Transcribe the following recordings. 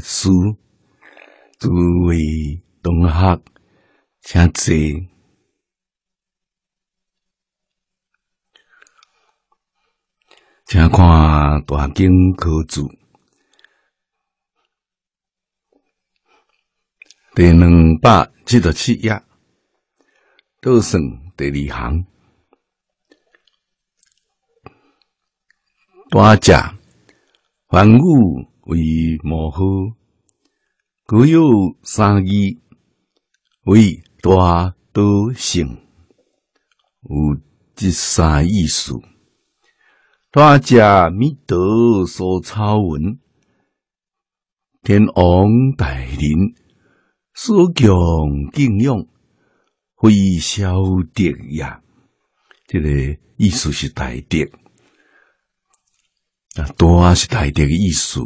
诸，诸位同学，请坐，请看大经科注。第两百七十七页，倒算第二行，大只凡语为模糊，具有三义为大多性，有这三意思。大只弥陀所抄文，天王大人所强敬仰，非小德呀。这个意思是大德，啊，大是大德的意思。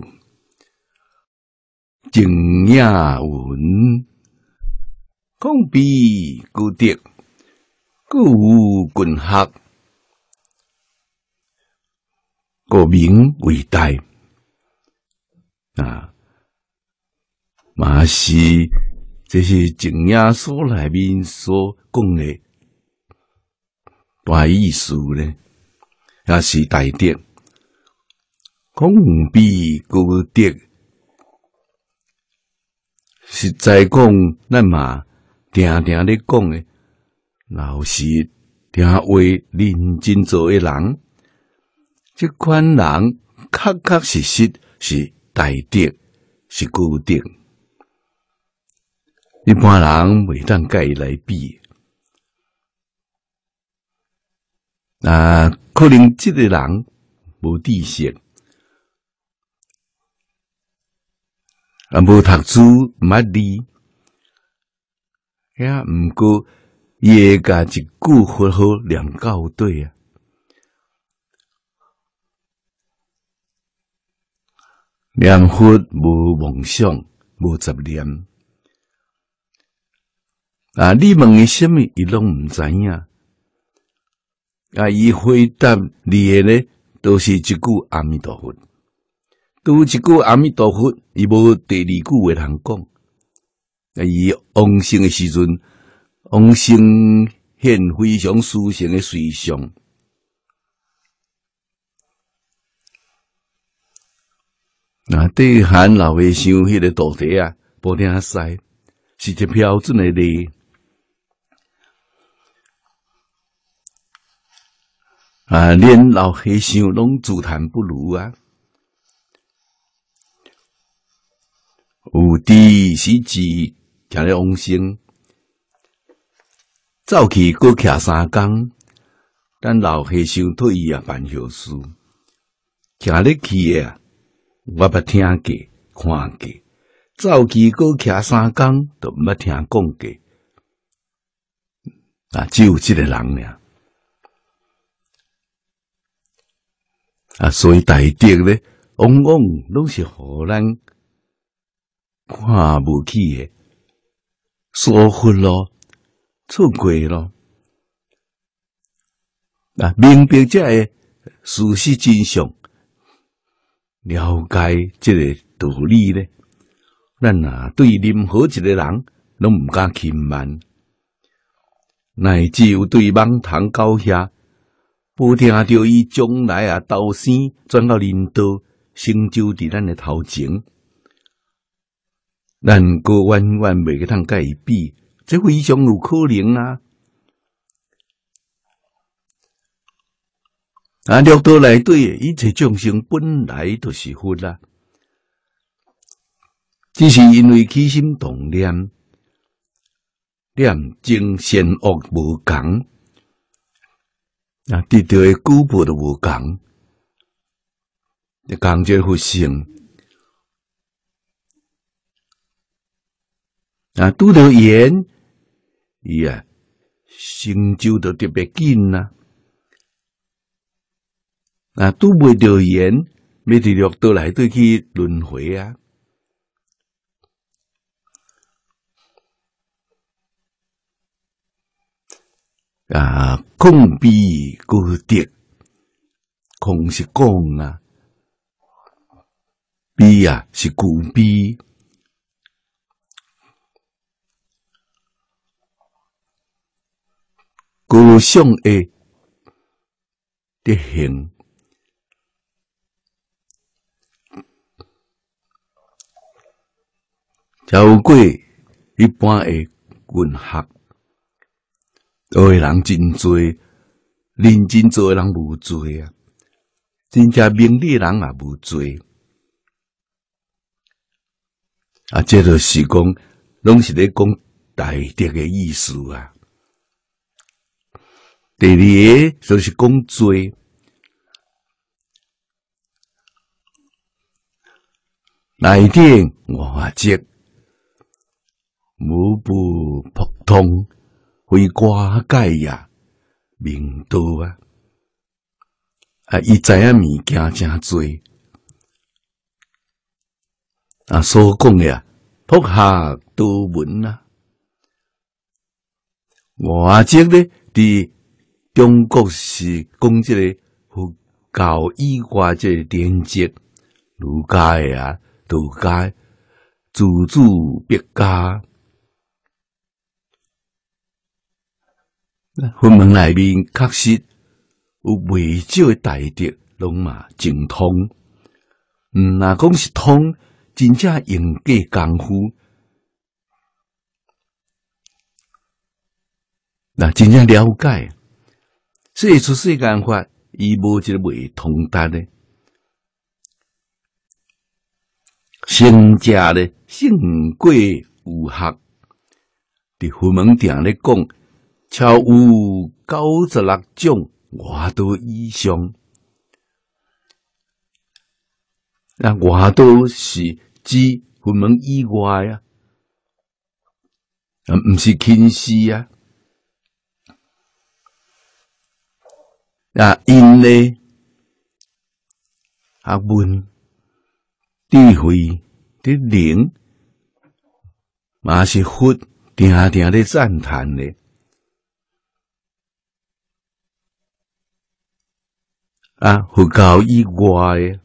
静雅文，讲比古德，故无群学。国名为大啊，嘛是这是静雅所内面所讲的大意思呢，也是大德。讲比古德，实在讲，咱嘛定定咧讲诶，老实听话认真做的人。这款人确确实实是大德，是高德。一般人未当甲伊来比。啊，可能这个人无知识，啊，无读书，毋捌字，呀，毋过伊会甲一句佛号念到对啊。念佛无梦想，无执念。啊，你问伊什么，伊拢毋知影。啊，伊回答你诶呢，都是一句阿弥陀佛。拄一句阿弥陀佛，伊无第二句话通讲。啊，伊往生诶时阵，往生现非常殊胜诶随相。那对韩老和尚迄个道题啊，不听使，是一标准的例。啊，连老和尚拢自叹不如啊！有地是指听咧往生，走去过徛三工，但老和尚退伊也办后事，徛咧去啊。我捌听过、看过，早期过徛三工都毋捌听讲过，啊，只有即个人俩，啊，所以大德咧，往往拢是互咱看无起诶，疏忽咯，错过咯，啊，明白这个事实真相。了解这个道理咧，咱啊对任何一个人拢毋敢轻慢，乃至有对网堂高下，不听着伊将来啊道生转到领导成就伫咱的头前，咱个远远袂去通甲伊比，这非常有可能啊！啊，六道内底一切众生本来都是佛啦，只是因为起心动念、念精善恶无共，啊，得到的果报都无共，你讲这佛性，啊，拄到缘，伊啊，成就都特别紧呐。啊，都未着缘，未伫六道来对去轮回啊！啊，空比孤德，空是讲啊，悲啊是古悲，高尚的德行，超过一般的文学，有的人真多，认真做的人无多啊，真正明理的人也无多。啊，这就是讲，拢是咧讲大德的意思啊。第二个就是讲罪，内定外节，无不普通，非挂解呀，明道啊。啊，伊知影物件真多。啊，所讲嘅博下多闻啊，外籍咧，伫中国是讲即个佛教以外即个典籍，儒家诶啊，道家，自主百家，佛门内面确实有未少诶大德，拢嘛精通，嗯，若讲是通。真正用过功夫，那真正了解，所以出世间法，伊无一个未通达的。圣者咧，圣贵有学，伫佛门顶咧讲，超有九十六种外道以上，那外道是。之佛门以外啊，啊，毋是轻视啊，啊，因呢，学问智慧的灵，嘛是佛定定的赞叹的，啊，佛教以外。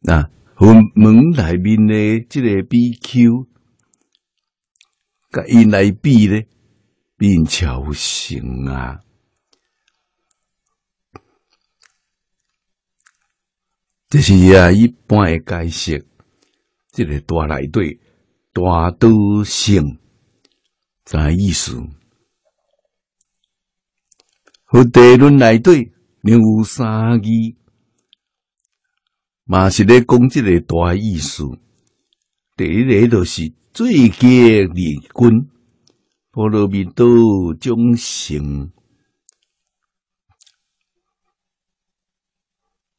那佛门内面的这个比丘，甲因来比咧，变超成啊！这是啊一般的解释，这个大内对大都性啥意思？和地论内对有三字。嘛是咧讲即个大意思，第一个就是最佳利君，波罗蜜多众生，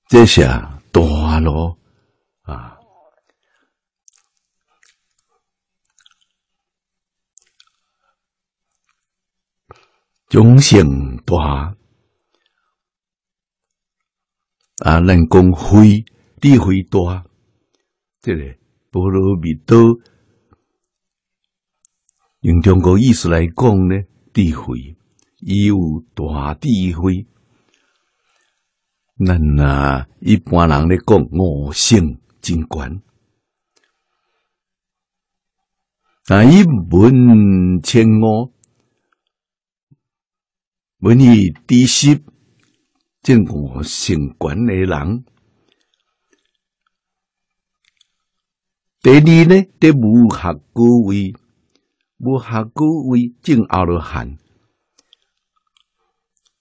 这下大咯啊，众生大啊，能讲非。智慧大，这个波罗蜜多用中国意思来讲呢，智慧伊有大智慧。咱啊，一般人咧讲五性真观，啊，伊文千五，文以知识，真五性观的人。第二呢，得无学高位，无学故位正阿罗汉，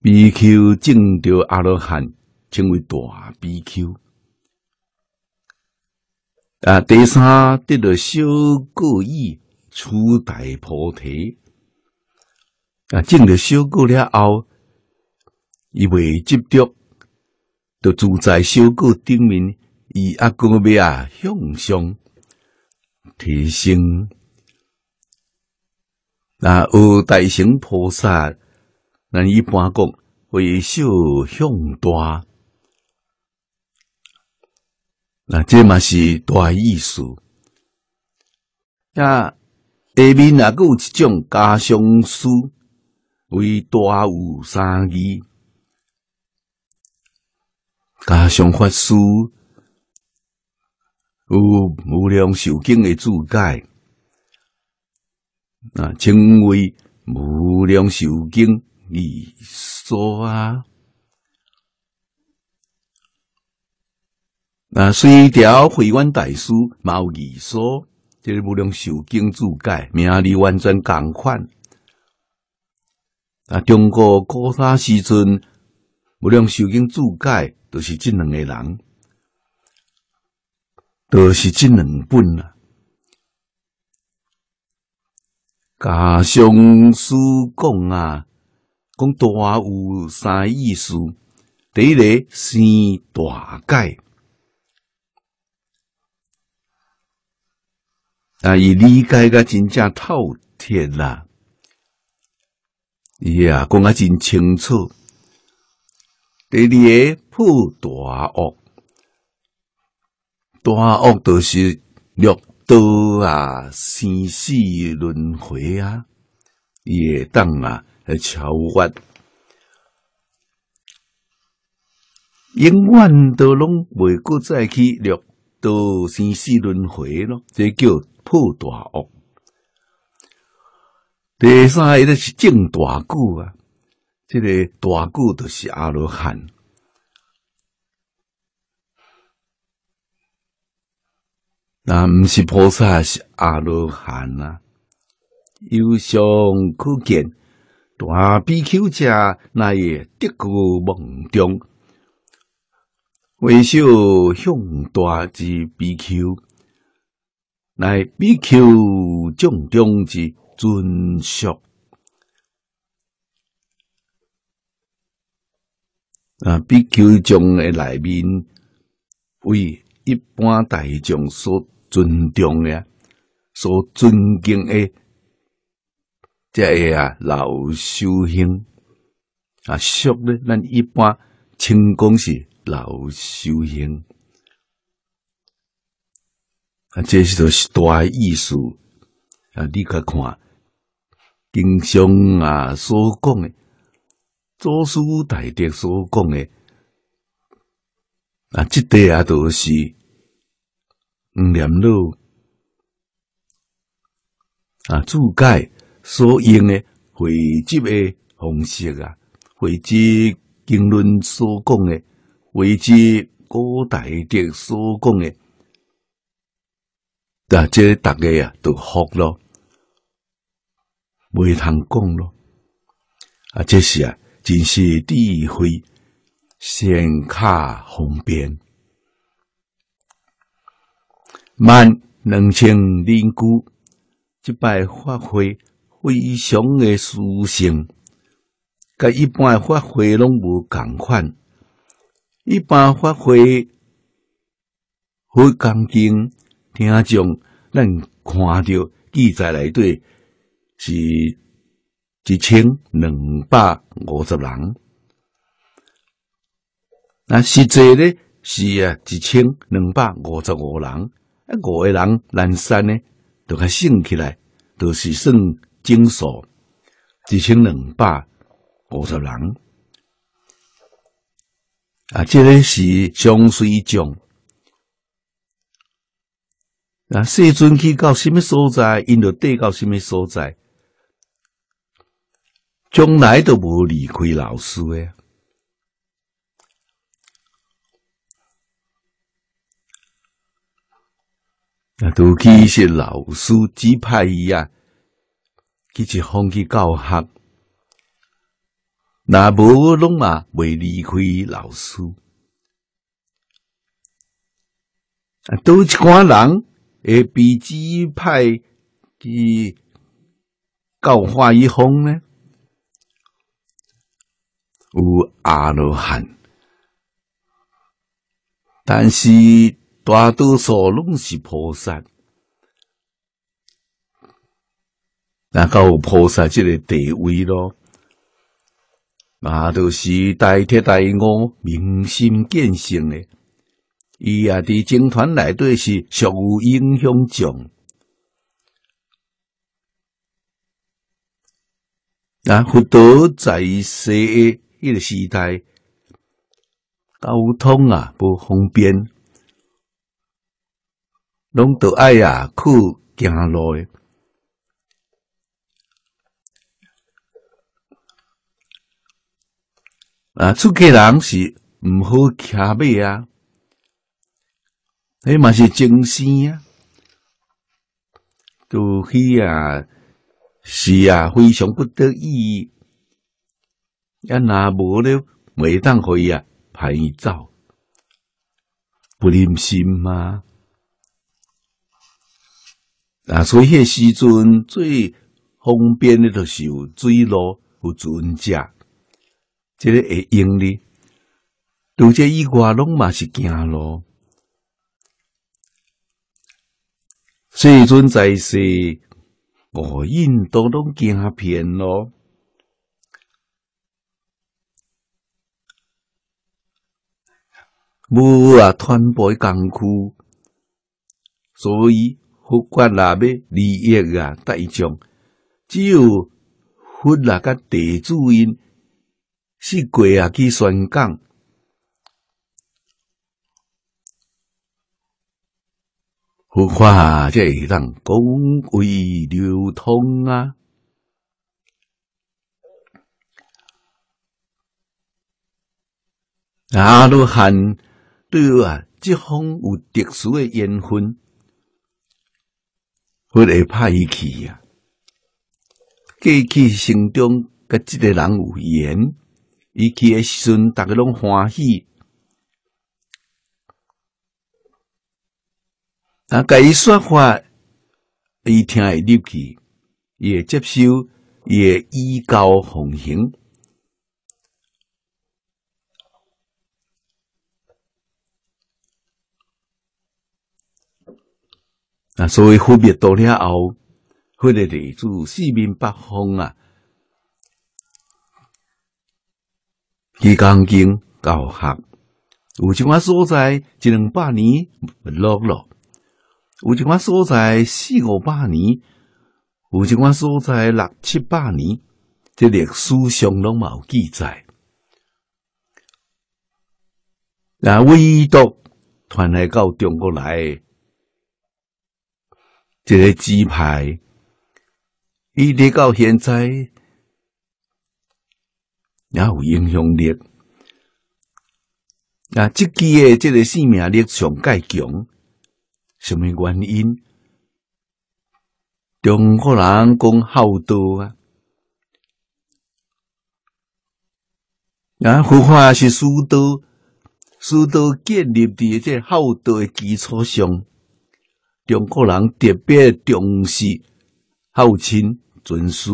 比丘正着阿罗汉，称为大比丘。啊，第三得了小果意，初大菩提。啊，证了小果了后，伊未执着，就住在小果顶面，以阿公要啊向上。提升，那有大乘菩萨，咱一般讲会小向大，那这嘛是大意思。那，下面那个有一种加上书，为大有三义，加上法师有无量寿经的注解，啊，称为无量寿经义说啊。那隋朝慧远大师毛义说，这个无量寿经注解，名字完全共款。啊，中国古早时阵无量寿经注解，都是这两个人，都是这两本啊。家上书讲啊，讲大有三意思，第一个是大解。啊！伊理解个真正透彻啦，伊啊讲啊真清楚。第二个破大恶，大恶就是六道啊，生死轮回啊，伊会当啊来超越，永远都拢袂过再去六道生死轮回咯，这叫。破大恶，第三个是正大故啊！这个大故就是阿罗汉，那不是菩萨，是阿罗汉啊！有相可见，大比丘者乃也得过梦中，为修向大之比丘。乃比丘众中之尊属啊！比丘众的内面，为一般大众所尊重的、所尊敬的，这个啊老修行啊，属呢，咱一般称讲是老修行。啊，这是都是大意思啊！你去看经常啊所讲的，祖师大德所讲的啊，这块啊都是念路啊注解所用的汇集的方式啊，汇集经论所讲的，汇集古大德所讲的。啊，这大家啊都学咯，未通讲咯。啊，这是啊，真是智慧显卡方便。万两千年久，即摆发挥非常的殊胜，甲一般诶发挥拢无共款。一般发挥好钢筋。听众，咱看到记载内底是一千两百五十人，那实际咧是啊一千两百五十五人，啊五个人南山呢，都较算起来都是算整数一千两百五十人，啊，这个是相水种。啊，世尊去到什么所在，因就带到什么所在，从来都无离开老师诶。啊，都其是老师指派伊啊，去一方去教学，那无拢嘛未离开老师。啊，都一寡人。会，比指派去教化一方呢？有阿罗汉，但是大多数拢是菩萨。那有菩萨这个地位咯，那都是大铁大悟、明心见性的。伊也伫经团内底是属有影响重。那佛陀在世迄个时代，交通啊不方便，拢都爱啊去行路诶。啊，出家人是毋好骑马啊，迄嘛是精神啊，都去啊，是啊，非常不得已，啊，若无咧，袂当可以啊，拍照，不忍心啊。啊，所以迄时阵最方便的，就是有水路有船只。这个会用哩，除这以外，拢嘛是行路。世尊在世，我印都拢行遍咯。无啊，团播工区，所以佛国那要利益啊大众，只有佛那个地主因。是过啊去宣讲，佛法才会当广为流通啊！阿罗汉对啊，这方有特殊的缘分，会会派伊去呀。过去心中甲这个人有缘。伊去诶时阵，逐个拢欢喜。啊，甲伊说话，伊听会入去，伊会接受，伊会依教奉行。啊，所以分别到了后，或者地主四面八方啊。去钢筋教学，有一寡所在一两百年落落，有一寡所在四五百年，有一寡所在六七百年，这历史上拢冇记载。那唯独传来到中国来，这个支派，一直到现在。也有影响力。啊，即期诶，即个生命力上介强，什么原因？中国人讲孝道啊，啊，佛法是师道，师道建立伫即孝道诶基础上。中国人特别重视孝亲尊师。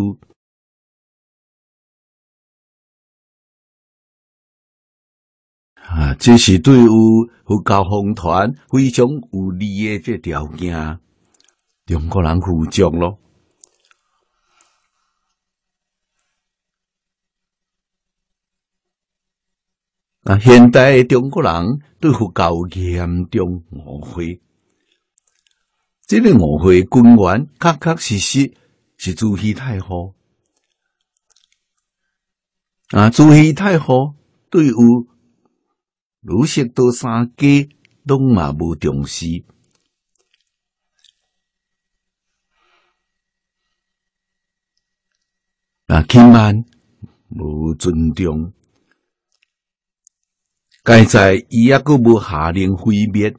啊，这是对有佛教风团非常有利的这条件，中国人负责咯。啊，现代中国人对佛教严重误会，这个误会根源确确实实是朱熹太后。啊，朱熹太后对有。如色多三家拢嘛无重视，啊，轻慢无尊重，该在伊也阁无下令毁灭，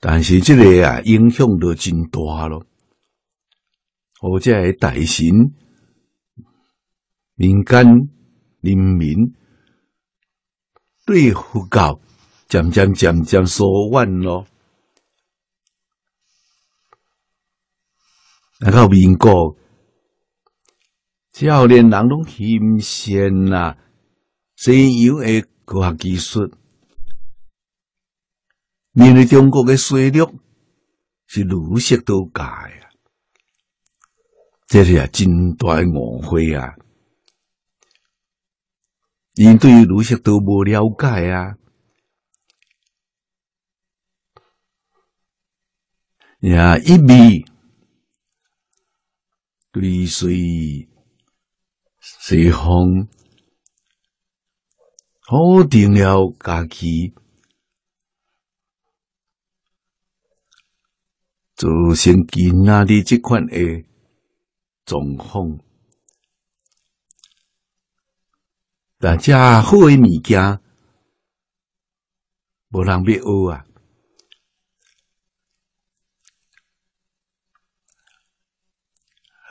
但是这个啊影响都真大咯，或者系大神。民间人民对佛教渐渐渐渐疏远咯。那个民国，少年人拢欣羡啦，西洋诶科学技术，面对中国诶衰落，是如实都改啊，这是啊真大误会啊！因对于儒释都无了解啊，呀，一味对随西方否定了家己造成囡仔的这款诶状况，大家好诶物件，无人要学啊！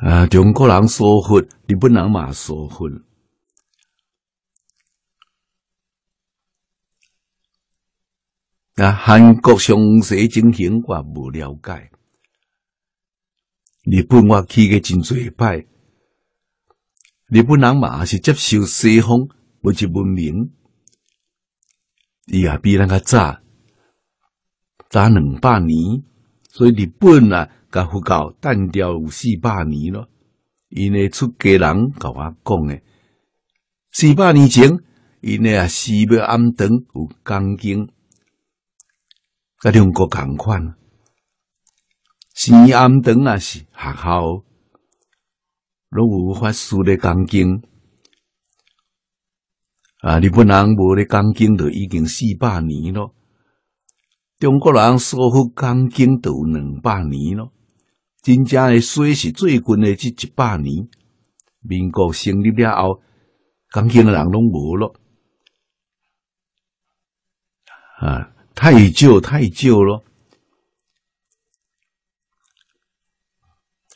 啊，中国人疏忽，日本人嘛疏忽。啊，韩国详细情形我无了解，日本我去个真侪摆，日本人嘛是接受西方物质文明，伊也比咱较早早两百年，所以日本啊。甲佛教单调有四百年咯，因为出家人甲我讲诶，四百年前，因为啊寺庙暗灯有钢经，甲中国共款，寺暗灯也是学校，拢有法师咧钢经，啊，日本人无咧钢经，就已经四百年咯，中国人所学钢经都两百年咯。真正诶，水是最近诶，即一百年，民国成立了后，钢筋诶人拢无咯，啊，太少太少咯。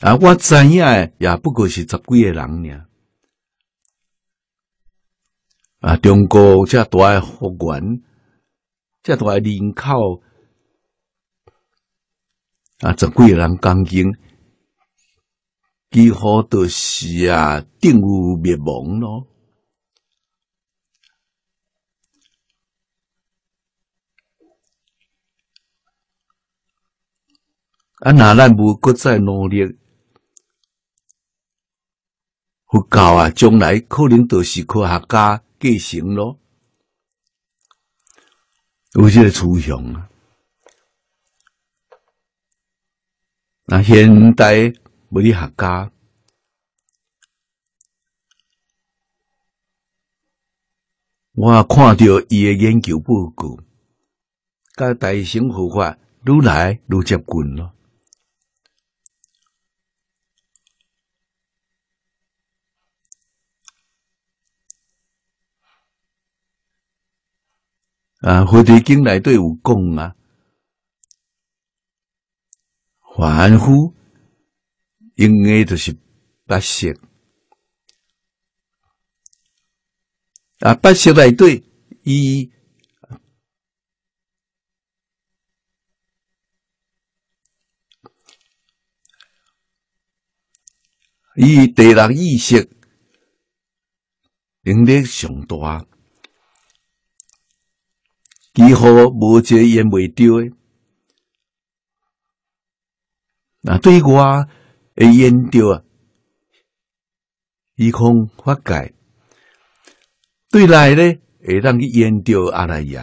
啊，我知影诶，也不过是十几个人尔。啊，中国遮大诶幅员，遮大诶人口。啊，十几个人钢筋，几乎都是啊，定有灭亡咯。啊，那咱无搁再努力，佛教啊，将来可能都是科学家继承咯，有这个趋向啊。那现代物理学家，我看到伊诶研究报告，甲大乘佛法愈来愈接近咯。啊，佛地经内底有讲啊。凡夫应该就是八识啊，八识来对伊伊第六意识能力上大，几乎无一个演袂着诶。那对我会研究啊，虚空法界；对来咧，会当去研究阿赖耶。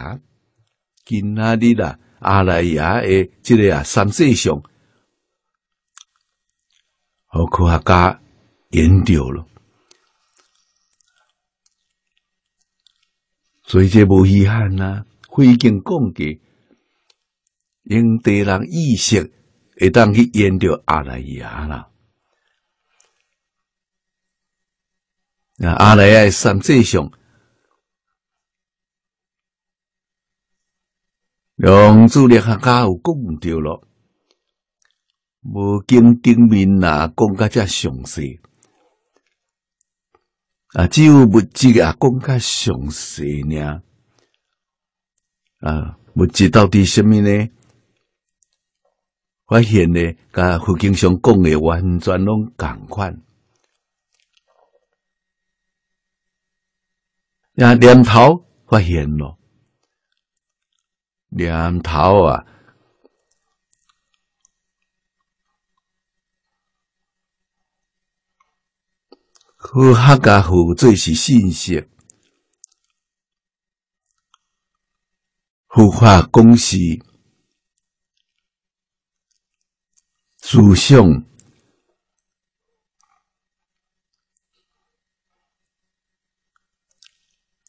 今仔日啦，阿赖耶诶，即个啊，三世上，好科学家研究咯。所以这无遗憾呐，已经讲嘅，用地人意识。会当去研究阿赖耶啦，那阿赖耶三世上，两主力学家有讲着咯，无经顶面呐讲较遮详细，啊，只有物质啊讲较详细呢，啊，物质到底什么呢？发现呢，甲佛经上讲的完全拢共款。呀，念头发现咯，念头啊，科学家负责是信息，佛法公司。思想。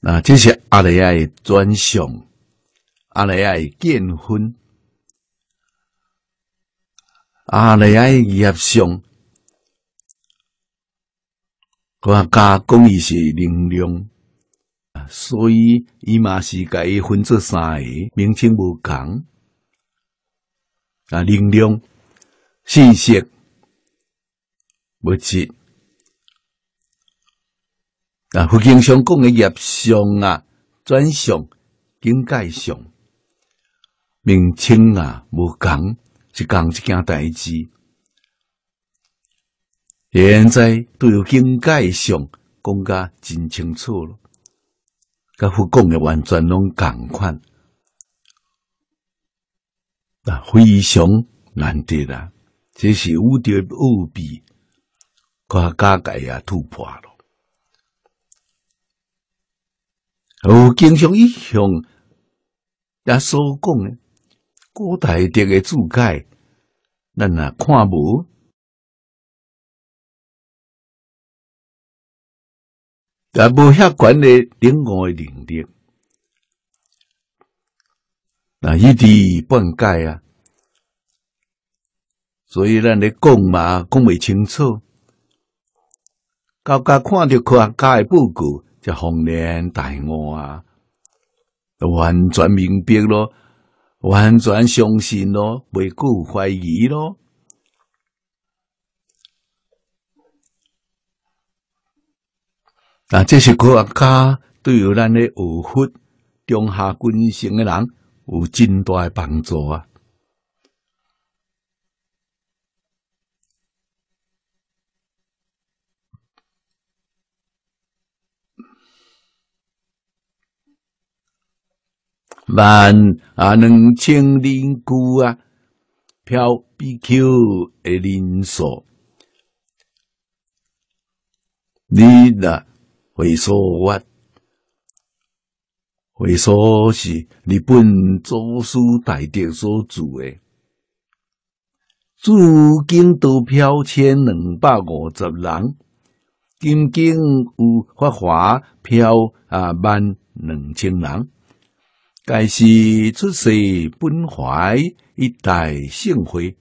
那这是阿雷爱转向，阿雷爱见分，阿雷爱业相，我加讲伊是能量，所以伊嘛是甲伊分做三个名称无共，啊，能量、信息、物质。啊，佛经上讲的业相啊、转相、境界相，名称啊无共，是共一件代志。现在都有境界相讲甲真清楚了，甲佛讲的完全拢共款，啊，非常难得啦！这是有着奥秘，甲加界也突破了。有经常以向也所讲诶，古代的个注解，咱也看无，也无遐悬诶领悟诶能力。那一啲半解啊，所以咱咧讲嘛，讲未清楚，到甲看着科学家诶报告。就红莲大悟啊，完全明白咯，完全相信咯，未顾怀疑咯。啊，这是科学家对于咱的学佛、中下根性的人有真大的帮助啊。万啊，两千零股啊，飘比 Q 的零数，你那会说我会说是日本祖师大德所做的，驻京都票千两百五十人，金京有发华票啊万两千人。该是出世本怀一代盛会，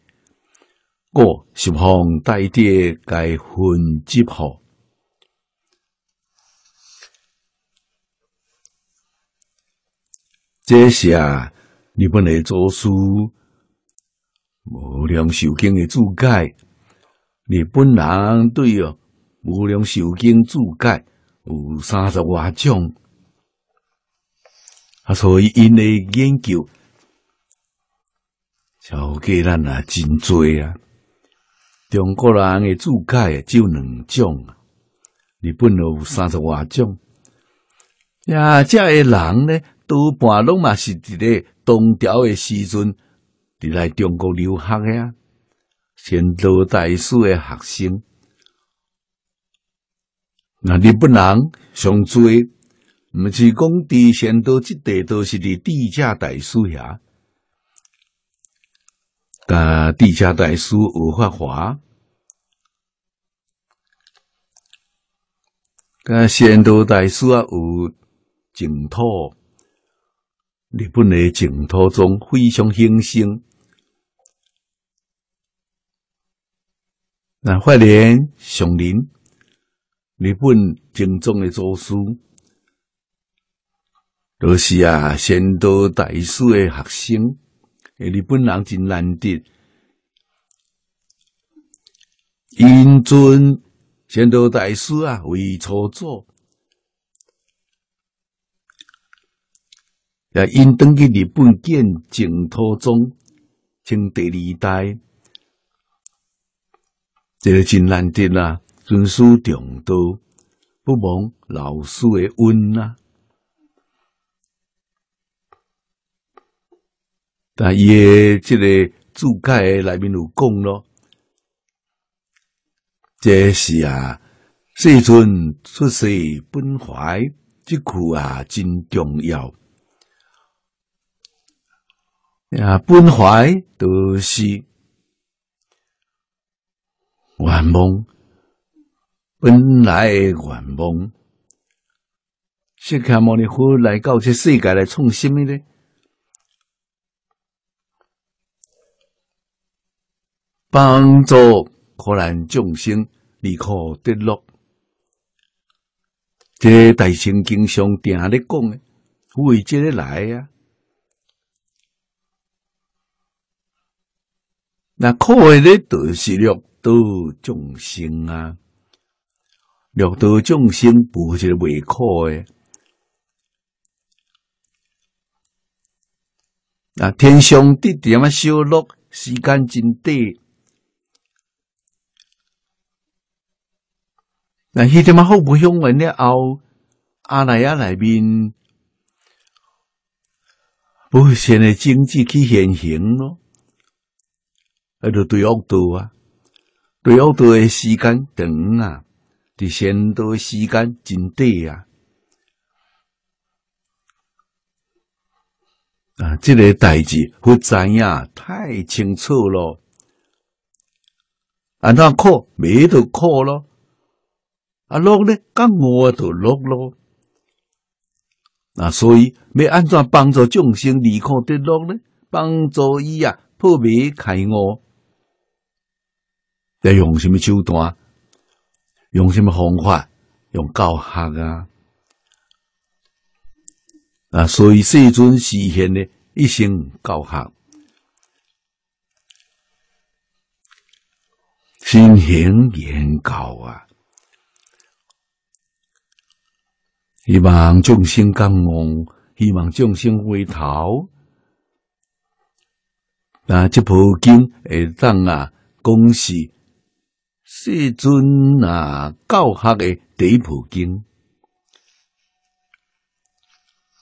过十方大帝该分接好。这下日本的祖师无量寿经的注解，日本人对哦无量寿经注解有三十多种。啊，所以因的研究，小给咱啊真多啊。中国人的注解只有两种，日本有三十多种。呀，这个人呢，多半拢嘛是伫咧东朝诶时阵，伫来中国留学诶啊，仙道大师诶学生。那日本人上多。毋是讲伫仙道即地，都是伫地价大师遐，甲地价大师有法华，甲仙道大师啊有净土，日本的净土中非常兴盛。那法莲上林，日本正宗的祖师。都是啊，仙道大师的学生，日本人真难得。因尊仙道大师啊为初祖，也因登去日本建净土宗，称第二代，这个真难得啊！尊师重道，不忘老师的恩啊！但伊诶，即个注解内面有讲咯，这是啊，世尊出世本怀，这句啊真重要。啊，本怀都是愿望，本来诶愿望，释迦牟尼佛来到这世界来创什么呢？帮助可难众生离苦得乐。这大圣经上定咧讲诶，为这个来呀。那苦诶咧，就是六道众生啊。六道众生不是为苦诶。那天上地点啊，修乐时间真短。那迄点啊，好不相完了后，阿赖耶内面，不现的经济去现行咯，啊就对恶道啊，对恶道的时间长啊，伫先道时间真短啊。啊，这个代志不知影太清楚咯。啊，那苦没得苦咯，啊乐呢，干我就乐咯。啊，所以要安怎帮助众生离苦得乐呢？帮助伊啊破灭开悟，要用什么手段？用什么方法？用教学啊！啊，所以世尊实现的一生教学，心行言教啊，希望众生感悟，希望众生回头。啊，这部经会当啊，恭喜世尊啊，教学的第一部经。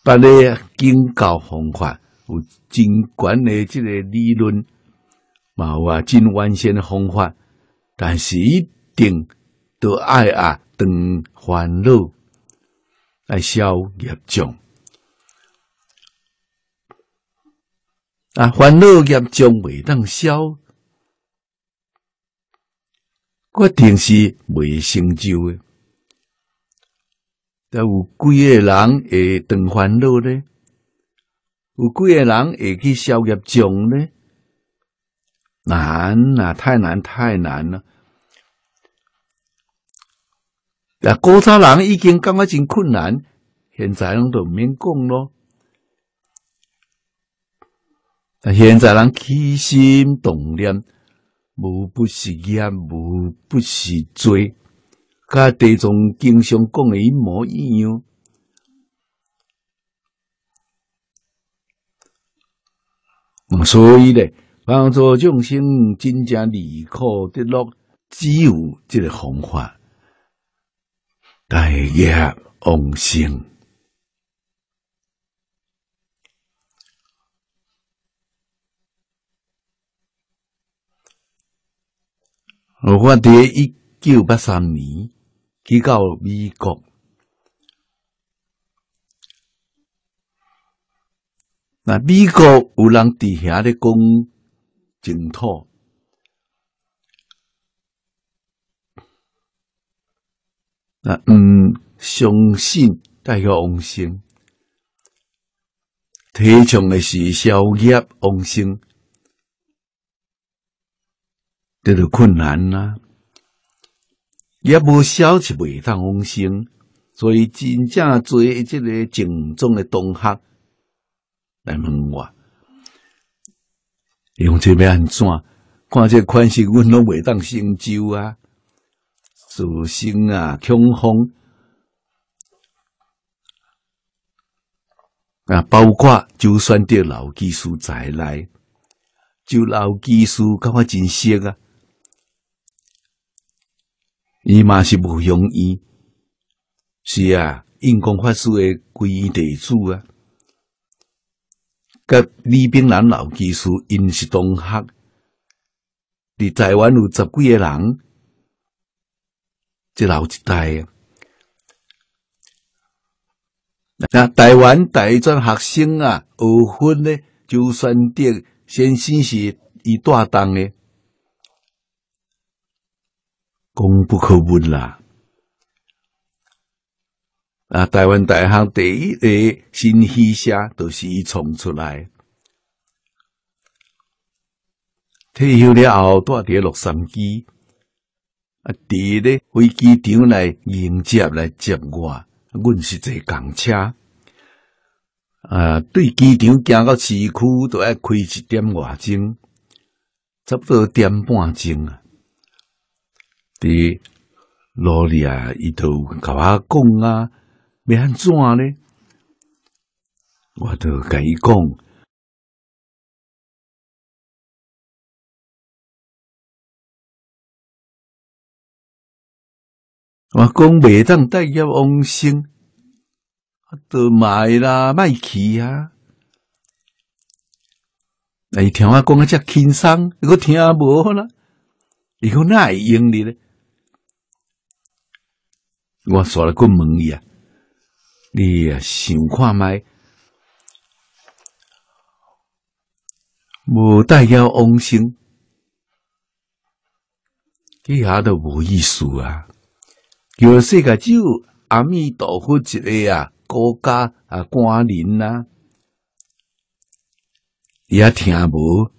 别个经教方法有真管的这个理论，嘛有啊真完善的方法，但是一定都爱啊断烦恼，来消业障。啊，烦恼业障未当消，决定是未成就的。有几个人会断烦恼呢？有几个人会去消业障呢？难啊，太难，太难了！啊，古早人已经感觉真困难，现在人都免讲咯。啊，现在人起心动念，无不是业，无不是罪。甲地藏经常讲的一模一样，所以咧，帮助众生真正离苦得乐，只有这个方法，大业往生。我第一九八三年。去到美国，那美国有人伫遐咧讲净土，那嗯，相信带个往生，提倡的是消业往生，这个困难呐。也无消是未当往生，所以真正做即个正宗的同学来问我，用这要安怎？看这款式，阮拢未当成就啊！自身啊，恐慌啊，包括就算得老技术再来，就老技术甲我真熟啊！伊嘛是无容易，是啊，印光法师的皈依弟子啊，甲李炳南老技师因是同学，伫台湾有十几个人，即老一代啊。那台湾大专学生啊，学分呢，就算得先生是伊带动的。功不可没啦！啊，台湾大学第一个新戏社都是伊创出来。退休了后，住伫洛杉矶，啊，伫咧飞机场来迎接来接我。阮是坐公车，啊，对机场行到市区都要开一点外钟，差不多点半钟啊。伫罗里啊，伊头甲我讲啊，要安怎呢？我都甲伊讲，我讲袂当带入往生，都卖啦，卖去啊！伊听我讲啊，遮轻松，伊个听无啦，伊讲哪会用你咧？我刷了个问伊啊，你啊想看卖？无带要往生，伊下都无意思啊！叫世界只有阿弥陀佛一个啊，国家啊官人呐，也听无。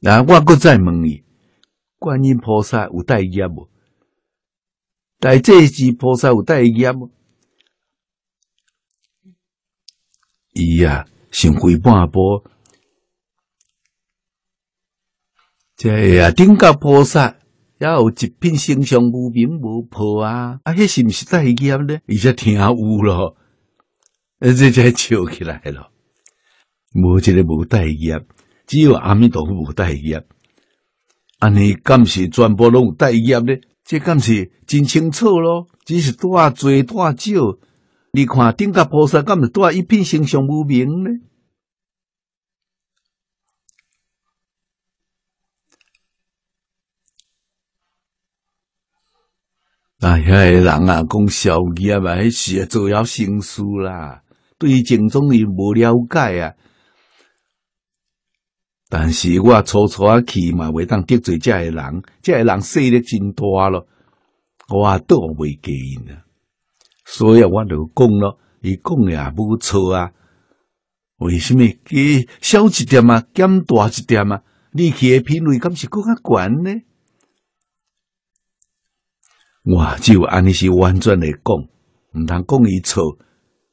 那我搁再问伊。观音菩萨有带业无？大这支菩萨有带业无？伊呀，想回半波。这啊，顶甲菩萨也有一品形象无名无破啊！啊，迄是毋是带业呢？伊才听有咯，而且才笑起来了。无一个无带业，只有阿弥陀佛无带业。安尼敢是全部拢有带业咧？这敢是真清楚咯？只是多多多少？你看顶甲菩萨敢是多一片形象无名呢？啊，遐个人啊，讲小业啊，迄是做了成事啦，对正宗伊无了解啊。但是我初初啊去嘛，袂当得罪遮个人，遮个人势力真大咯，我都袂介意啊。所以我就讲咯，伊讲也无错啊。为什么？佮小一点啊，减大一点啊？你去的品位敢是更较悬呢？我只有安尼是完全来讲，毋通讲伊错，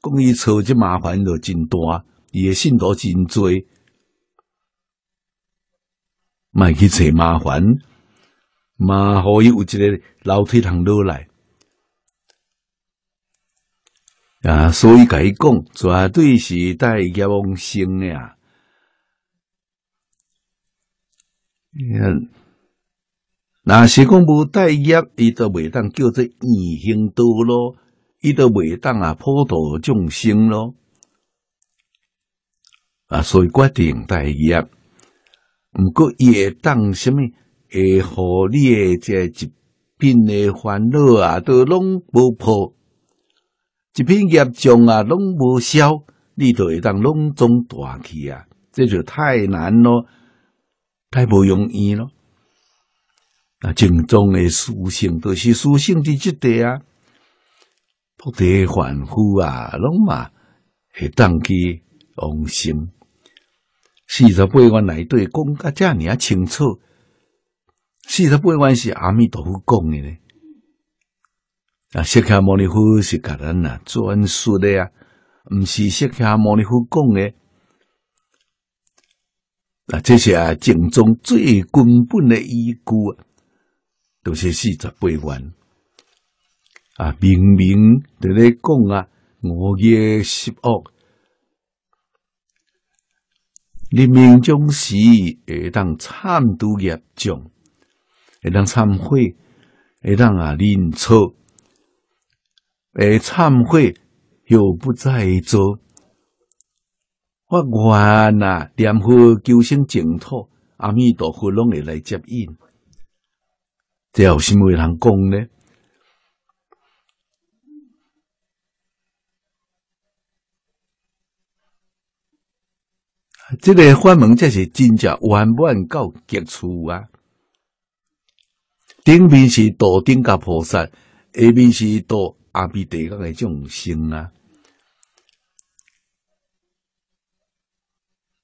讲伊错就麻烦就真大，伊的信徒真多。卖去找麻烦，嘛可以有一个楼梯通落来啊！所以甲伊讲，绝对是带业往生的啊！那是讲无带业，伊都袂当叫做异行道咯，伊都袂当啊普度众生咯啊！所以决定带业。毋过，伊会当什么？会互你诶这一品诶烦恼啊，都拢无破；一品业障啊，拢无消，你都会当拢总大去啊！这就太难咯，太不容易咯。那正宗诶属性都是属性的即块啊，不得凡夫啊，拢嘛会当去往生。四十八愿内底讲甲遮尔啊清楚，四十八愿是阿弥陀佛讲的呢。啊，释迦牟尼佛是甲咱啊专述的啊，毋是释迦牟尼佛讲的。啊，这是啊正宗最根本的依据啊，都是四十八愿。啊，明明伫咧讲啊，五业十恶。你命中时会当忏度业障，会当忏悔，会当啊认错，会忏悔又不再做。我愿啊念佛求生净土，阿弥陀佛拢会来接应。这有什么人讲呢？这个法门，这是真正圆满到极处啊！顶面是道顶甲菩萨，下面是道阿弥陀佛的众生啊。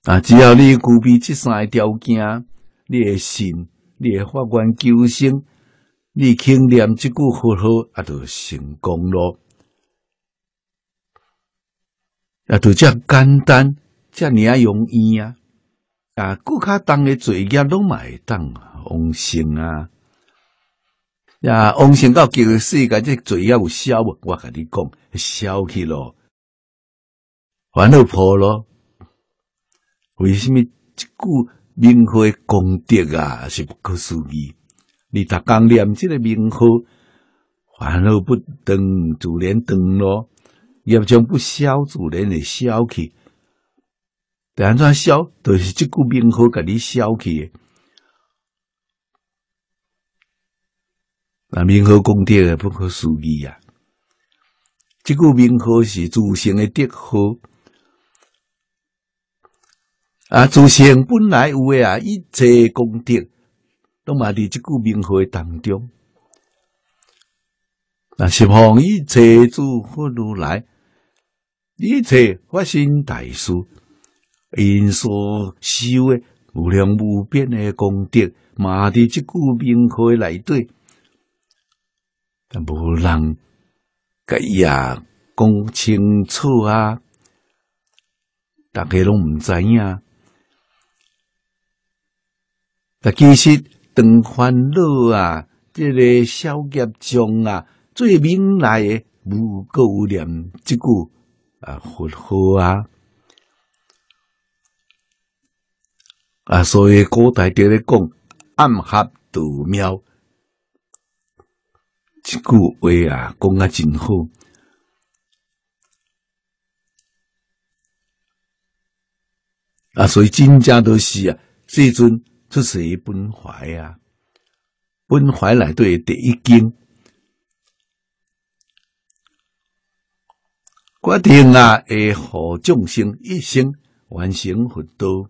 啊！只要你具备这三个条件，你的信，你的发愿求生，你轻念这句佛号，啊，就成功咯。啊，就这简单，这尔啊容易啊！啊，顾较重的罪业拢嘛会当往生啊！呀，往生到极乐世界，这罪业有消无？我甲你讲，消去咯，烦恼破咯。为什么一句名号功德啊是不可思议？你逐工念这个名号，烦恼不断，自然断咯；业障不消，自然会消去。但安怎消？就是这句名号甲你消去。那名号功德不可思议啊！这句名号是自性的德号。啊，自性本来有诶啊，一切功德都嘛伫即句名号当中。啊，十方一切诸佛如来，一切发心大事，因所修诶无量无边诶功德，嘛伫即句名号内底，但无人甲伊啊讲清楚啊，大家拢毋知影。但其实，当烦恼啊，这个小业障啊，最明来的无垢念即句啊佛号啊，啊，所以古代就咧讲暗合度妙，即句话啊，讲啊真好啊，所以真正都是啊，世尊。这是一本怀啊，本怀来对第一经，决定啊，会护众生一生完成佛道。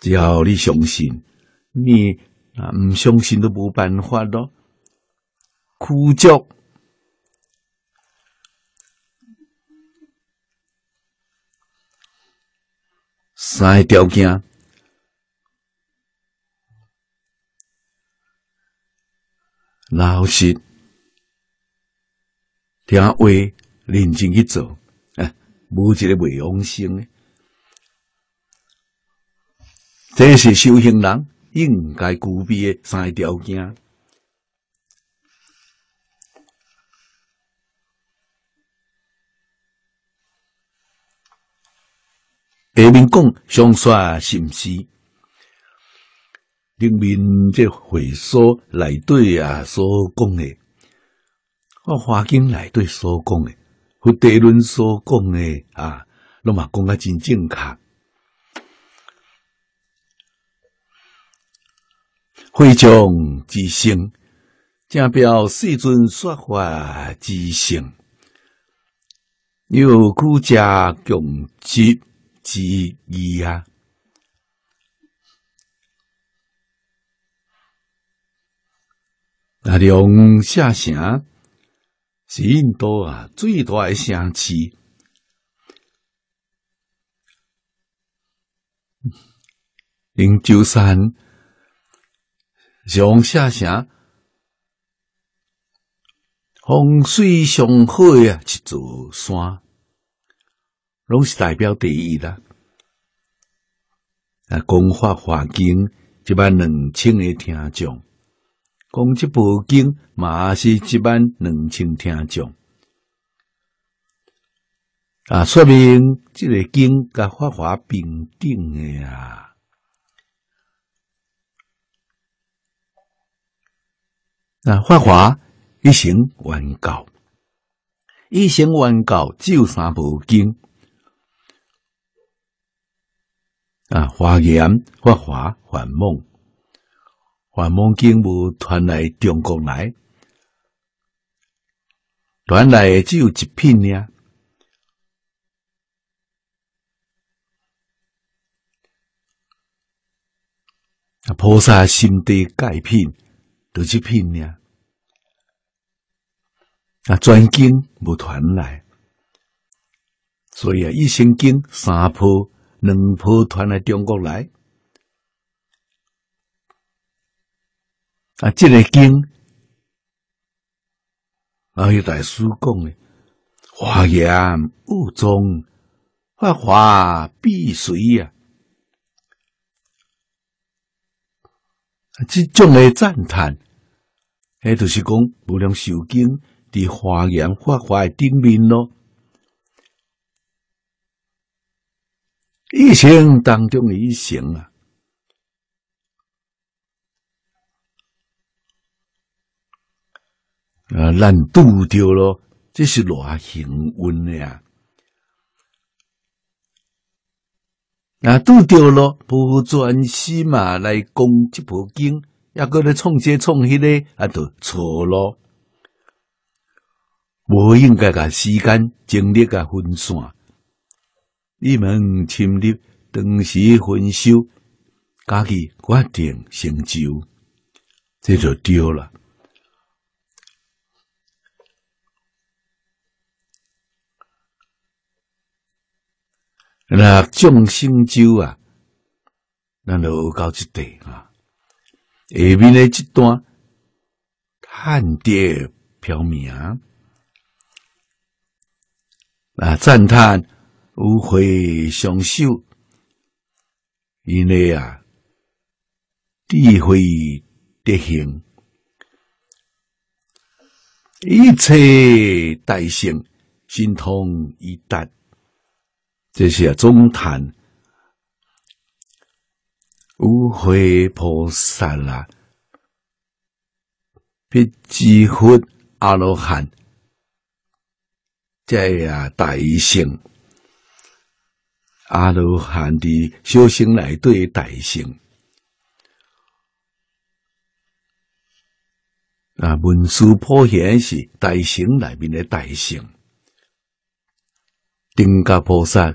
只要你相信，你啊唔相信都冇办法咯。苦足三个条件。老实听话，认真去做，啊，无一个未用心。这是修行人应该具备的三个条件。下面讲详说是毋是？里面这会所内底啊所讲的，我华经内底所讲的，和地论所讲的啊，拢嘛讲啊真正确。会众之性，正表世尊说法之性，有古家共集之意啊。啊，龙下城是印度啊最大的城市。灵鹫山上下城风水上好啊，一座山，拢是代表第一啦。啊，讲法华经一万两千个听众。讲这部经嘛是一万两千听众啊，说明这个经甲法华平等的呀。啊，法华一成完教，一成完教只有三部经啊，华严、法华、幻梦。幻梦经无传来中国来，传来只有一品呀。菩萨心地改品，都去拼呀。啊，专经无传来，所以啊，一生经三坡、两坡传来中国来。啊，这个经，啊，有大师讲的，华严物中，法华必随呀。这种的赞叹，迄就是讲无量寿经伫华严法华的顶面咯。一生当中的一生啊，啊，咱拄着咯，这是偌幸运呀！那拄着咯，不专心嘛来讲这部经，也搁来创这创迄个，啊，就错咯。无应该甲时间精力甲分散，你们深入当时分修，家己决定成就，这就对了。那众生咒啊，咱就到这地啊。下面的这段汉蝶飘名啊，赞叹无悔双修，因为啊，智慧德行，一切大圣心通一达。这是总叹无悔菩萨啦，比智佛阿罗汉，这呀大圣阿罗汉的修行来对大圣啊，文殊普贤是大圣里面的大圣，顶觉菩萨。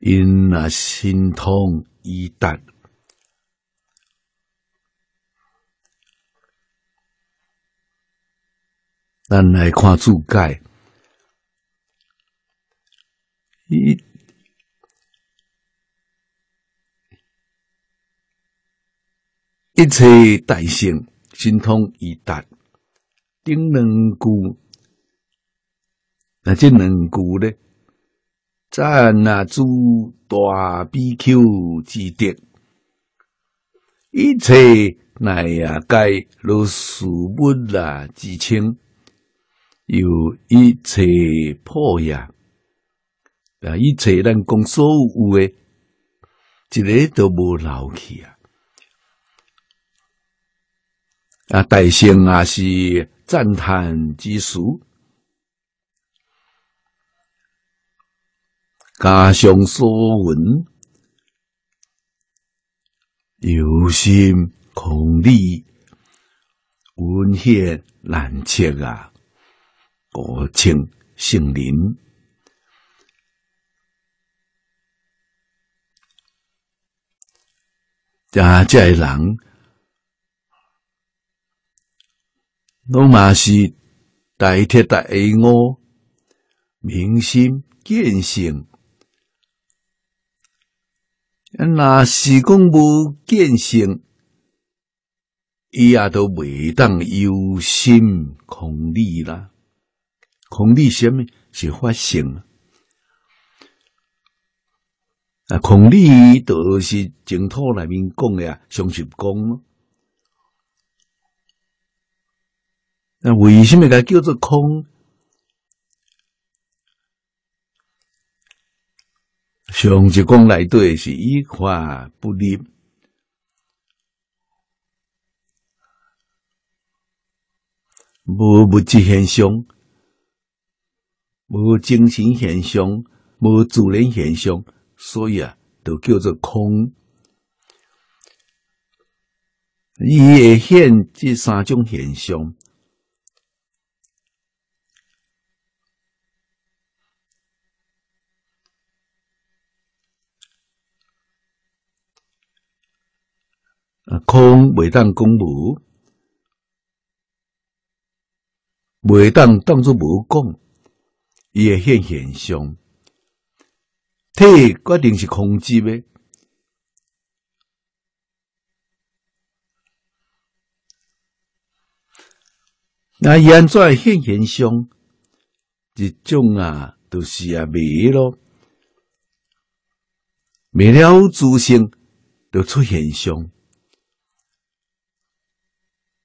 因那心通一达，咱来看注解。一一切大圣心通一达，顶两句，那这两句呢？赞那诸大比丘之德，一切乃呀该如树木啦之称，有一切破呀，啊一切咱讲所有诶，一个都无漏去啊！啊，大圣啊是赞叹之词。家乡所闻，有心空理，文献难测啊！国清姓林，家这人，罗马是大铁大我，明心见性。那是讲无见性，伊也都未当有心空理啦。空理什么？是发性啊！空理都是净土内面讲的啊，上十讲咯。那为什么该叫做空？上一讲来对是一化不离，无物质现象，无精神现象，无自然现象，所以啊，都叫做空。伊会现这三种现象。空未当公无，袂当当作无讲，伊会现现象。体决定是空寂的，那现在现现象，一种啊，都是啊未咯，未了自性就出现象。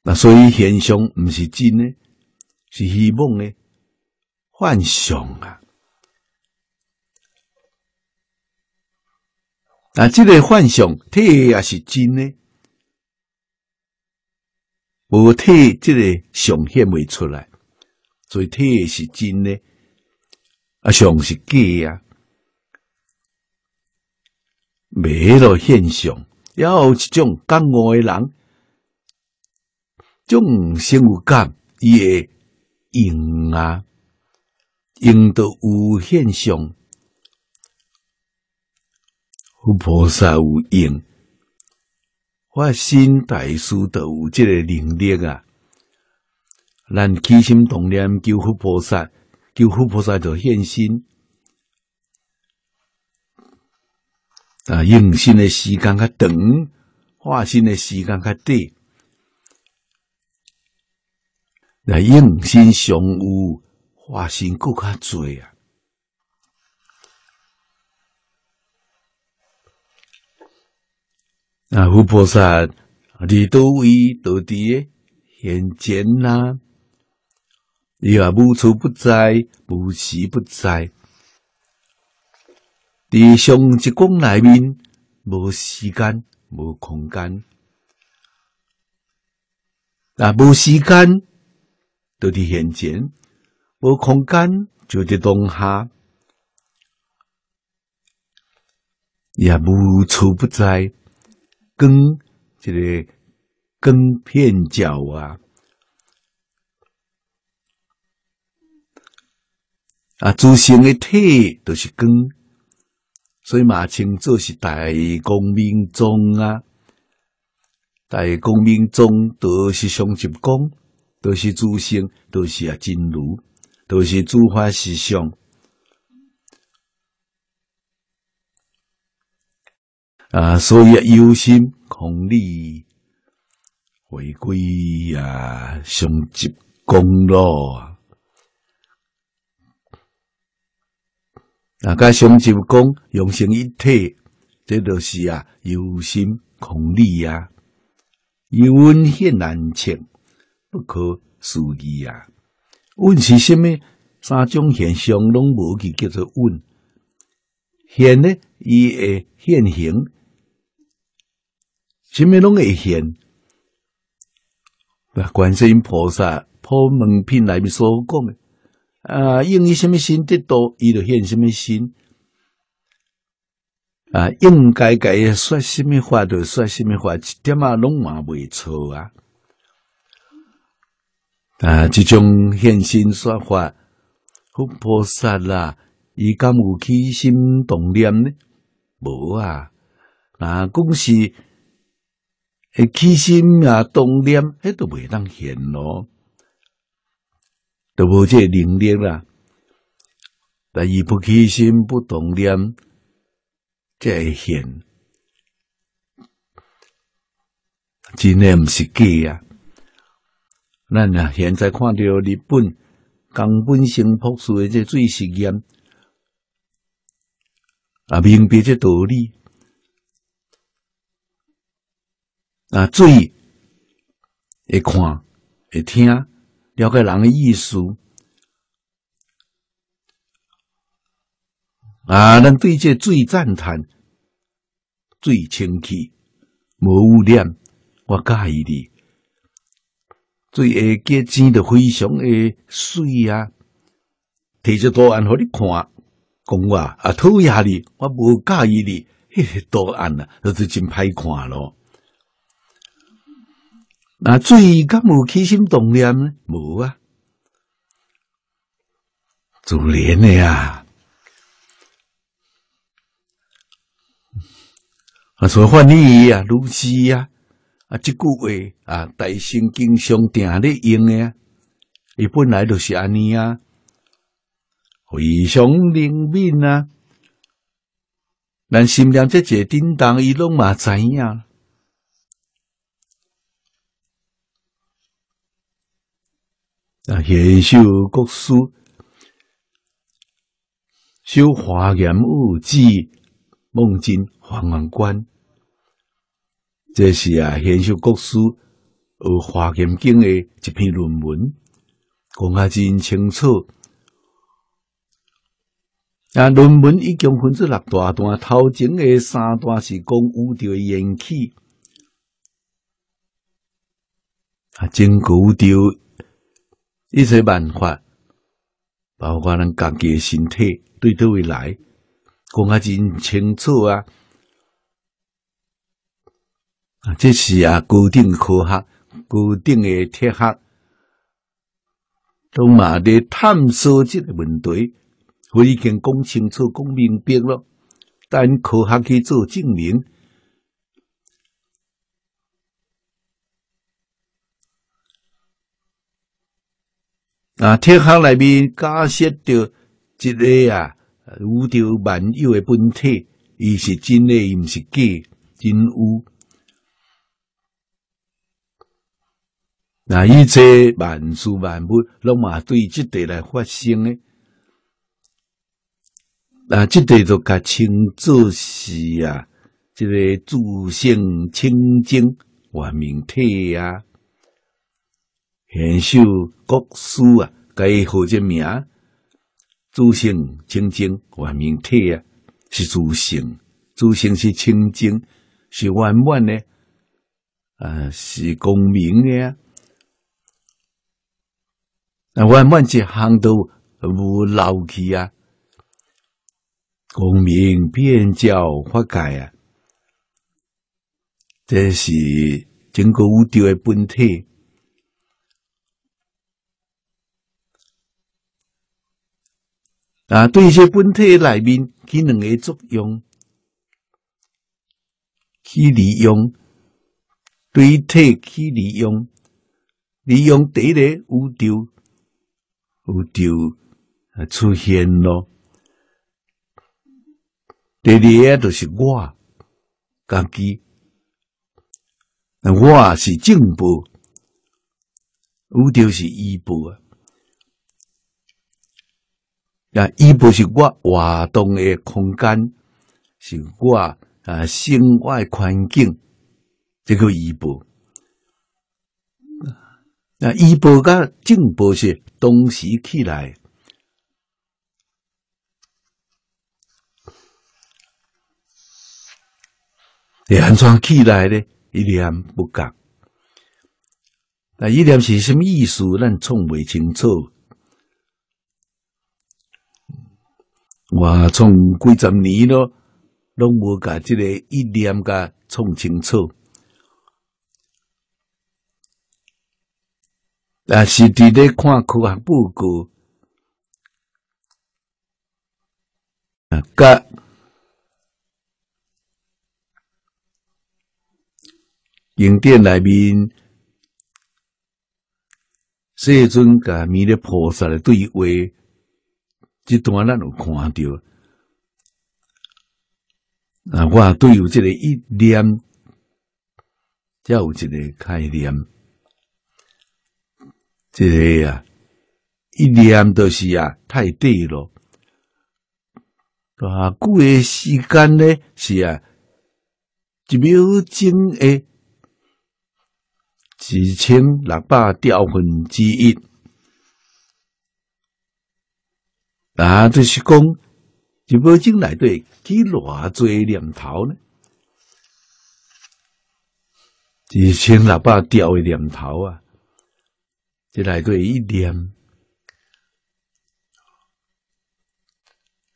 那所以现象毋是真的，是希望的幻想啊！啊，这个幻想体也是真的，无体这个象显未出来，所以体是真的，啊象是假啊，没了现象，要有一种感悟的人。种生有感，伊会用啊，用到有现象。佛菩萨有应，发心大师都有这个能力啊。咱起心动念求佛菩萨，求佛菩萨就现身。啊，用心的时间较长，化心的时间较短。来用心上有化心更较多啊！那，佛菩萨，你都为到底现前呐？你话无处不在，无时不在。地上一光内面，无时间，无空间。那，无时间。都伫现前，无空间就伫当下，也无处不在。光这个光片角啊，啊，自性的体都是光，所以嘛称作是大光明宗啊。大光明宗都是上集光。都是诸性，都是啊真如，都是诸法实相啊！所以啊有心空理回归啊，上集功咯啊！甲上集功用成一体，这都是啊有心空理啊，有恩显难称。不可思议啊！运是什么？三种现象拢无去叫做运。现呢，伊会现行，什么拢会现。观世音菩萨破门品内面所讲的啊，用伊什么心得多，伊就现什么心啊，应该该说什么话就说什么话，一点啊拢嘛袂错啊。啊！这种现身说法，佛菩萨啦，伊敢有起心动念呢？无啊！那讲是会起心啊动念，迄都袂当现咯，都无这能力啦。但伊不起心不动念，这会现，真诶毋是假啊！咱啊，现在看到日本冈本生博士的这水实验，啊，明白这道理啊，水会看会听，了解人的意思啊，咱对这水赞叹，水清气，无污染，我介意你。最下结晶的非常的水啊，提着图案互你看，讲话啊讨厌你，我无介意你，迄图案啊，都是真歹看咯。那最敢有起心动念呢？无啊，自然的呀。啊，所以换你啊，如是呀。啊，即句话啊，大圣经常定咧用诶啊，伊本来就是安尼啊，非常灵敏啊。咱心念这个叮当，伊拢嘛知影。啊，贤修国师，修华严悟智，梦境黄王观。这是啊，贤修国师学华严经的一篇论文。讲啊真清楚，啊论文已经分出六大段，头前的三段是讲宇宙的缘起，啊真宇宙一切办法，包括咱家己的身体对倒位来，讲啊真清楚啊，啊这是啊固定科学，固定的铁学。都嘛咧探索这个问题，我已经讲清楚、讲明白了，但科学去做证明。啊，天学内面假设着一个啊，宇宙万有的本体，伊是真诶，伊毋是假，真有。那一切万事万物，拢嘛对即地来发生呢？那即地就甲称作是啊，即个自性清净万明体啊，显修国师啊，该号这名，自性清净万明体啊，是自性，自性是清净，是圆满的，啊，是光明的。那圆满一行都无漏气啊！光明变教法界啊，这是整个宇宙的本体啊！对这本体内面起两个作用，去利用对体去利用，利用第一个宇宙。有就出现咯。第二个就是我家己，我是正部，有就是依部啊。啊，衣部是我活动的空间，是我啊生活环境，这个衣部。那衣部甲正部是。同时起来，你安怎起来呢？一念不觉，那一念是什么意思？咱从未清楚。我从几十年咯，拢无甲这个一念甲创清楚。啊，是伫咧看科学报告，啊，甲影殿内面，世尊甲弥勒菩萨的对话，这段咱有看到。啊，我对有这个一念，才有这个概念。这个呀，一念都是啊，太低了。啊，久的时间呢是啊，一秒钟的一千六百兆分之一。啊，就是讲一秒钟内底几偌侪念头呢？一千六百兆的念头啊！这来对一念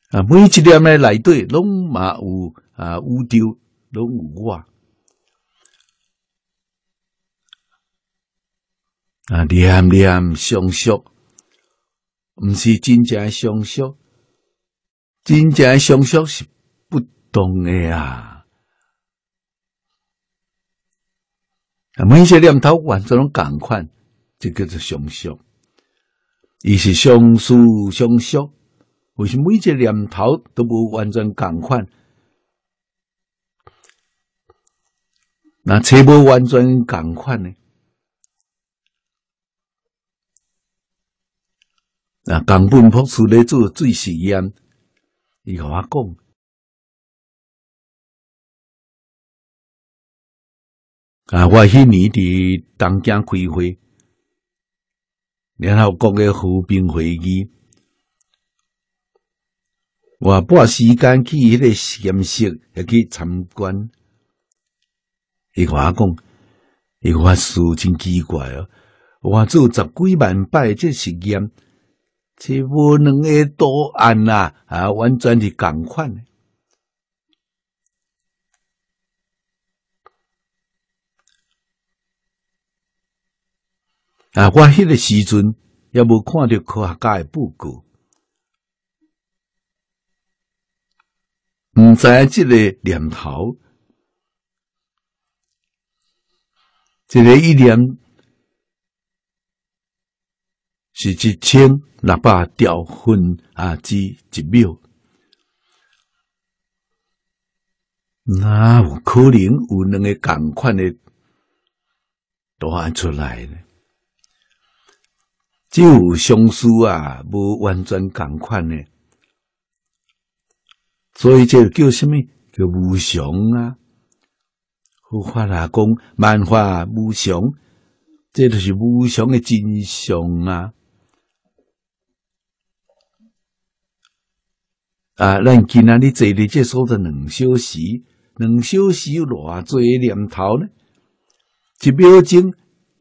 啊，每一念呢来对拢嘛有啊，有丢拢有我啊，念念相续，毋是真正相续，真正相续是不动的啊。啊，每一念头完全拢共款。这个是相续，伊是相思相续，为什么每一个念头都无完全共款？那切无完全共款呢？啊！江本朴树咧做最实验，伊甲我讲，啊，我迄年伫东京开会，然后国个和平会议，我拨时间去迄个实验室去参观，伊甲我讲，伊我事真奇怪哦，我做十几万摆这实验。这无两个答案呐，啊，完全是共款。啊，我迄个时阵也无看到科学家诶报告，毋知影即个念头，即个意念。是一千六百条分啊之一秒，哪有可能有两个共款的答案出来呢？只有相似啊，无完全共款呢。所以这叫什么？叫无常啊！佛法啊讲万法无常，这就是无常的真相啊！啊！咱今仔日坐伫这所在两小时，两小时有偌济念头呢？一秒钟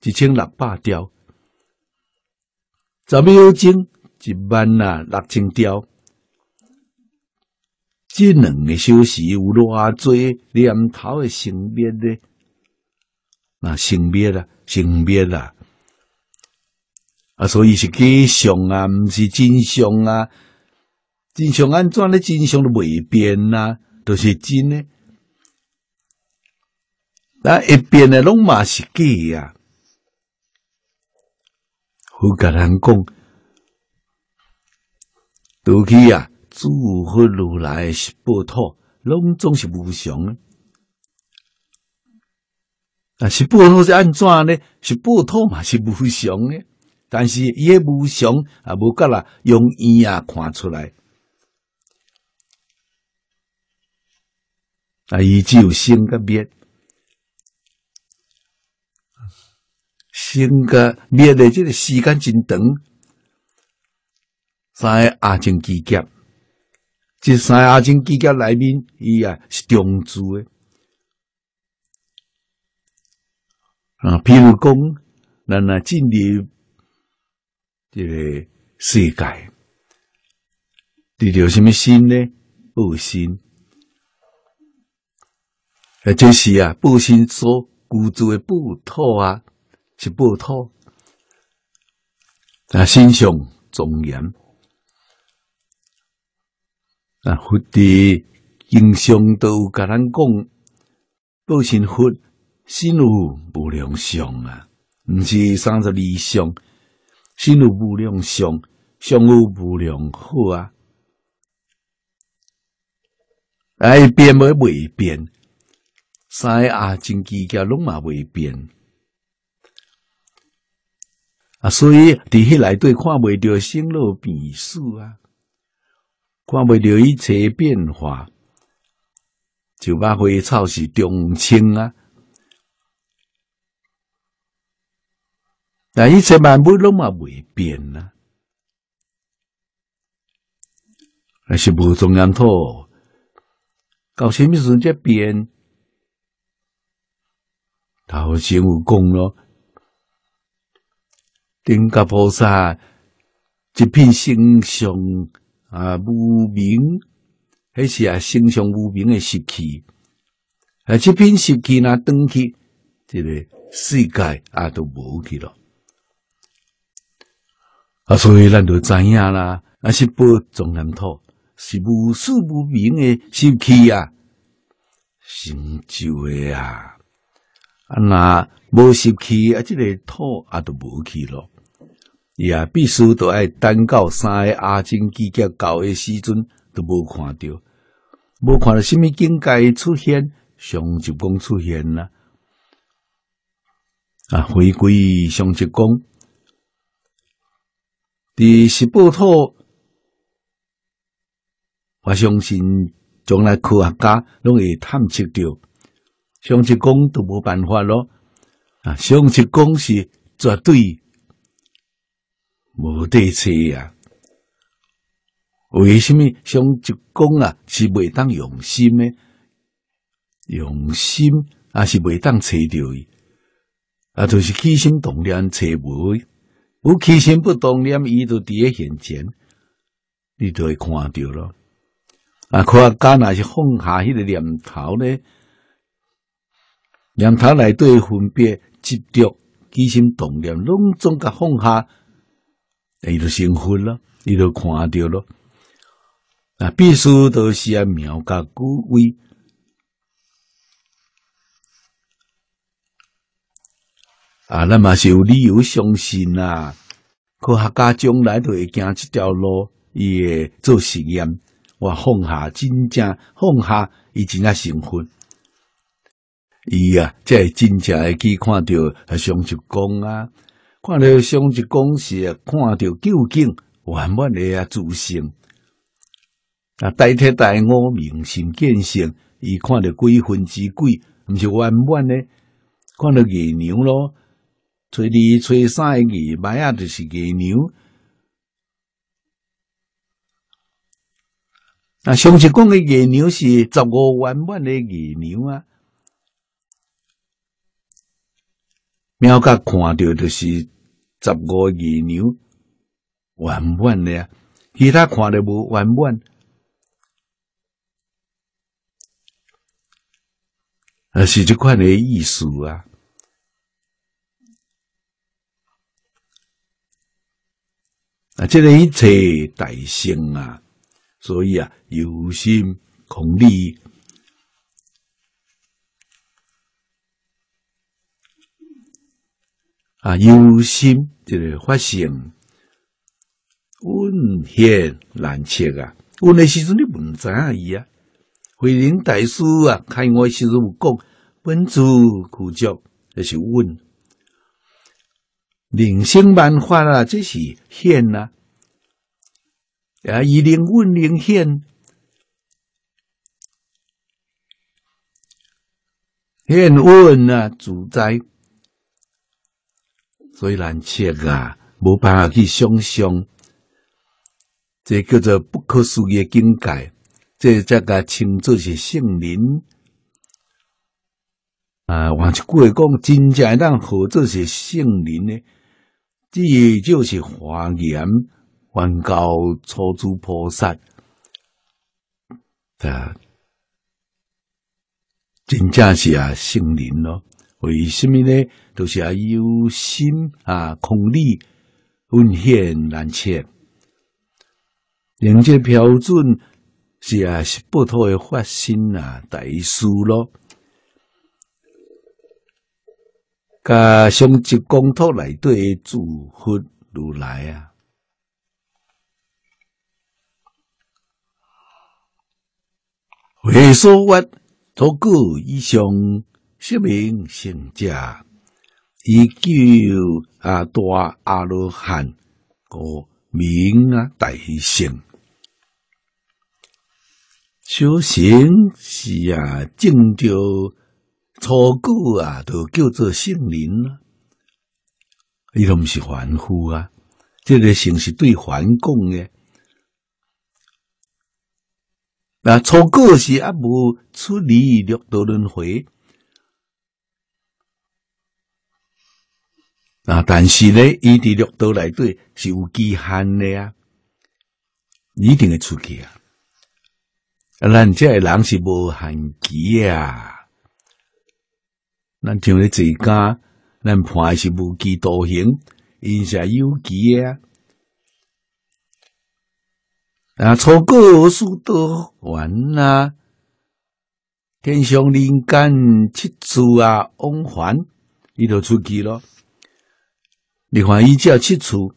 一千六百条，十秒钟一万啊六千条，这两个小时有偌济念头的性别呢？那性别啦，性别啦，啊，所以是假象啊，毋是真相啊。真相安怎咧？真相都未变呐，都是真诶。那一变诶，拢嘛是假呀。好甲人讲，都去啊，诸佛如来是报土，拢总是无常诶。啊，是报土是安怎呢？是报土嘛是无常诶，但是伊诶无常啊，无甲啦用眼啊看出来。啊，伊只有生个灭，生个灭的这个时间真长。三个阿正基劫，这三个阿正基劫内面，伊啊是中珠的。啊，譬如讲，咱啊进入这个世界，遇到什么心呢？恶心。啊，就是啊，报身所居住的报土啊，是报土啊，心上庄严啊，佛的经上都甲咱讲，报身佛心有无量相啊，毋是三十二相，心有无量相，相有无量好啊，哎，变无未变。三阿真机甲拢嘛未变。啊，所以伫迄内底看袂着生老病死啊，看袂着一切变化，就把花草是中青啊，但一切万物拢嘛未变啊，还是无中央土，到什么时阵才变？头先有讲咯，顶甲菩萨一片心上啊无名，迄是啊心上无名的习气，啊这片习气若断去，这个世界啊都无去了。啊，所以咱就知影啦，啊是不中南土，是无数无名的习气啊，成就的啊。啊，那无习气啊，这个土啊都无去咯。伊啊，必须都爱等到三个阿金季节到的时阵，都无看到，无看到什么境界出现，上极光出现啦。啊，回归上极光，第十部套，我相信将来科学家拢会探测到，上极光都无办法咯。啊，上极光是绝对。无对策啊！为什么上一讲啊是未当用心呢？用心啊是未当找到伊啊，就是起心动念找无，无起心不动念，伊就伫喺眼前，你就会看到咯。啊，科学家若是放下迄个念头呢？念头内底分别执着起心动念，拢总甲放下。伊就成佛咯，伊就看到咯。啊，必须都是啊妙加古威啊，那么是有理由相信啊，科学家将来都会行这条路，伊会做实验。我放下真正放下，伊真正成佛。伊啊，即真正会去看到啊，上就讲啊。看到上一公是看到究竟完满的啊自信啊，代替大我明心见性，伊看到几分之几，毋是完满的。看到月娘咯，初二、初三的月买啊，就是月娘。啊，上一讲的月娘是十五完满的月娘啊，喵甲看到就是。十五二牛圆满的，其他看的无圆满，啊是这款的意思啊。啊，这个一切大圣啊，所以啊，有心空理。啊，有心这个发现，温显难测啊！温的时阵你唔知伊啊？慧灵大师啊，开我时阵讲，本主苦教，那是温。灵性万法啊，这是显呐。啊，以灵温灵显，显温啊，主宰。所以难切啊，无办法去想象，这叫做不可思议的境界。这这个称作是圣灵啊，换一句话讲，真正让何作是圣灵呢？这就是华严梵高初祖菩萨的，真正是啊圣灵咯。为什么呢？都是啊有心啊空理温显难测，人这标准是啊是不脱的发心啊大事咯。甲上级公托来对祝福如来啊，为所我多个以上。说明圣者，依旧啊大阿罗汉个名啊大圣，修行是啊正着初果啊，都叫做圣人啦。伊都毋是凡夫啊，这个性是对凡讲的。那初果是啊无出离六道轮回。啊！但是咧，伊伫六道内底是有期限的啊，一定会出去啊！啊咱这人是无限期啊，咱像咧自家，咱判是无期徒刑，因是有期啊。啊，初过数多完啦，天上人间七次啊，往还，伊就出去咯。你看，伊只七处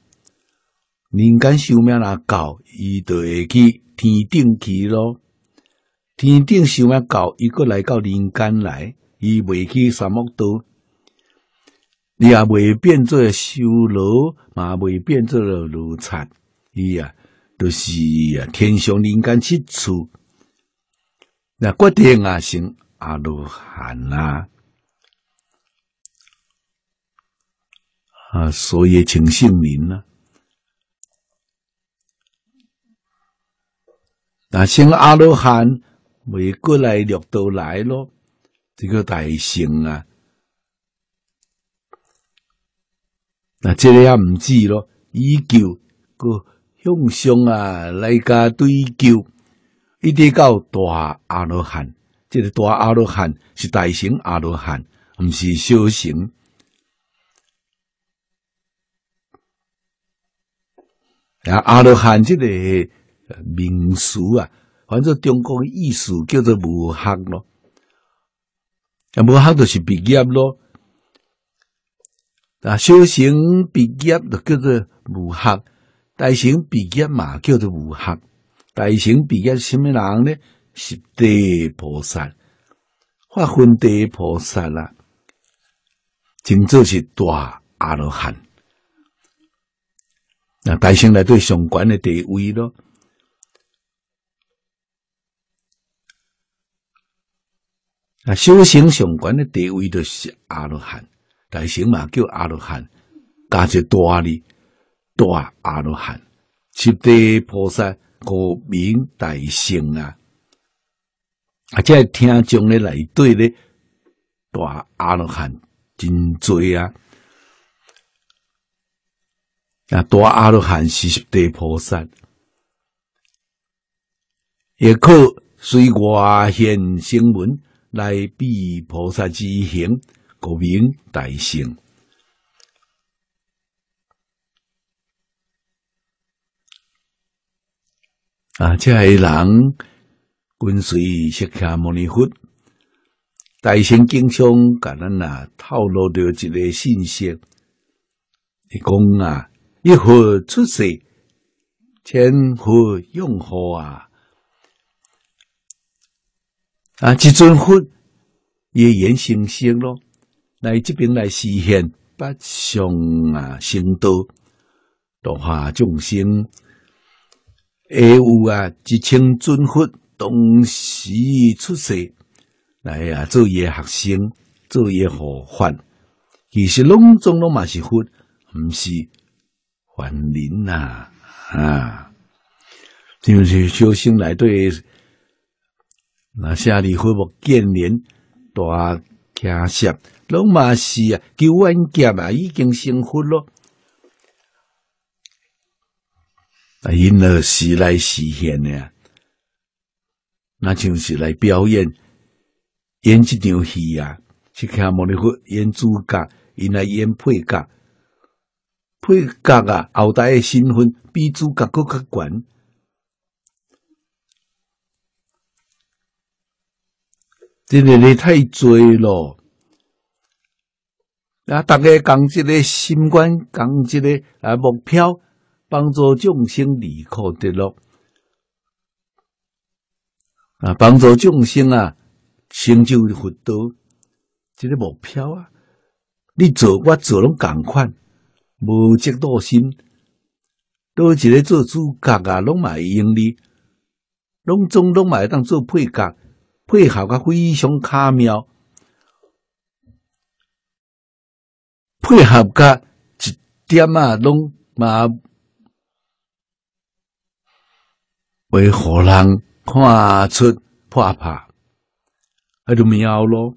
人间寿命若到，伊就会去天顶去咯。天顶寿命到，伊过来到人间来，伊未去沙漠岛，你也未变做修罗，嘛未变做奴才，伊啊，都是啊天上人间七处，那决定啊成阿罗汉啊。啊，所以请姓名呢？那请阿罗汉未过来掠到来咯，这个大圣啊，那这个也唔知咯，依旧个向上啊来个追求，一直到大阿罗汉，这个大阿罗汉是大乘阿罗汉，唔是小乘。阿罗汉这个名词啊，反正中国的意思叫做无学咯，啊，无学就是毕业咯。啊，小乘毕业就叫做无学，大乘毕业嘛叫做无学。大乘毕业什么人呢？是地菩萨，发分地菩萨啦，真正是大阿罗汉。那大圣来对上官的地位咯，啊，修行上官的地位就是阿罗汉，大乘嘛叫阿罗汉，加一大哩大阿罗汉，七地菩萨个名大乘啊，啊，即听众咧来对咧大阿罗汉真多啊。啊，大阿罗汉是十地菩萨，也可随外现声闻来比菩萨之行，故名大圣。啊，这个人跟随释迦牟尼佛，大圣经常甲咱啊透露着一个信息，伊讲啊。一佛出世，千佛拥护啊！啊，即尊佛也言成性咯，来这边来实现八相啊，成道度化众生。下有啊，一千尊佛同时出世来啊，做业学生，做业护法。其实拢总拢嘛是佛，毋是。凡人呐，啊，就是修行来对那下里佛木建连大家舍，拢嘛是啊，九万劫啊，已经成佛咯。啊，因而是来实现的，那就是来表演演这场戏啊，去看摩尼佛演主角，因来演配角。配角啊，后代的身份比主角更较悬，真个你太多咯！啊，大家讲一个心观，讲一个啊目标，帮助众生离苦得乐啊，帮助众生啊成就佛道，这个目标啊，你做我做拢共款。无嫉妒心，多一个做主角啊，拢嘛会用哩，拢总拢嘛会当做配角，配合个非常巧妙，配合个一点啊，拢嘛会互人看出破拍，那就妙咯。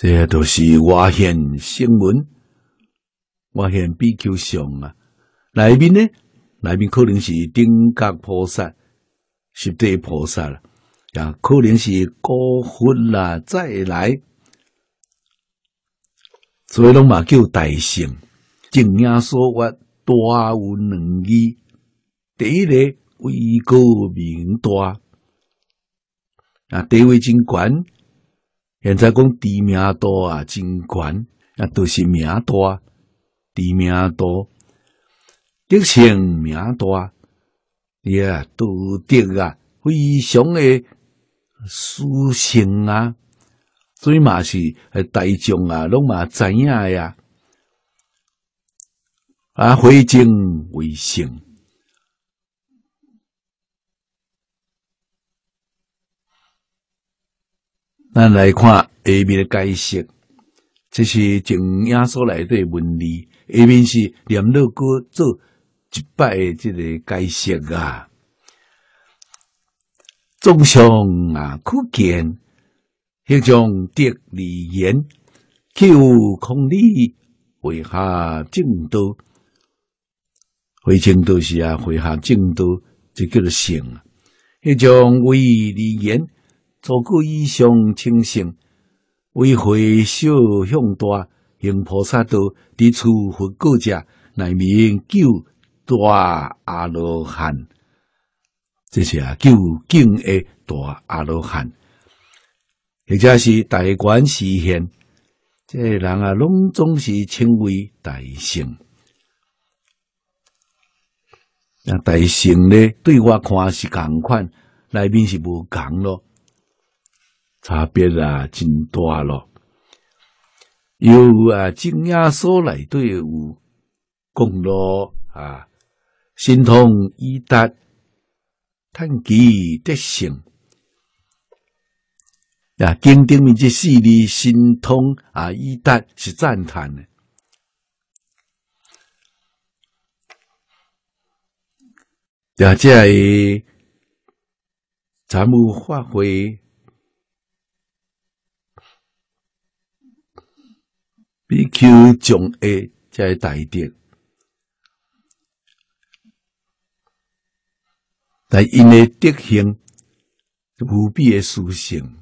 这都是外现新闻，外现比丘上啊。内面呢，内面可能是顶觉菩萨、十地菩萨啦，也可能是高佛啦，再来，所以拢嘛叫大圣。正言说话大有两义，第一个位高名大，啊地位真悬。现在讲知名度啊，真悬啊，都是名大，知名度，德性名大，也道德啊，非常的殊胜啊，所以嘛是大众啊，拢嘛知影呀，啊，非正为圣。咱来看下面的解释，这是正压缩来的文理。下面是念老哥做一摆的这个解释啊。众上啊，可见迄种德理言，求空理会下正道，会正道是啊，会下正道就叫做圣啊。迄种为理言。做过以上清醒，为回小向大行菩萨道，伫处佛果者，乃名救大阿罗汉。这是啊，究竟的大阿罗汉，或者是大观实现。这人啊，拢总是称为大圣。那大圣呢？对我看是共款，内面是无共咯。差别啊，真大咯！有啊，正压所内底有讲咯啊，心通以达，叹其德性啊，经典面这四字心通啊，以达是赞叹的。啊，这咱们发挥。比丘众爱在大德，但因的德行无比的殊胜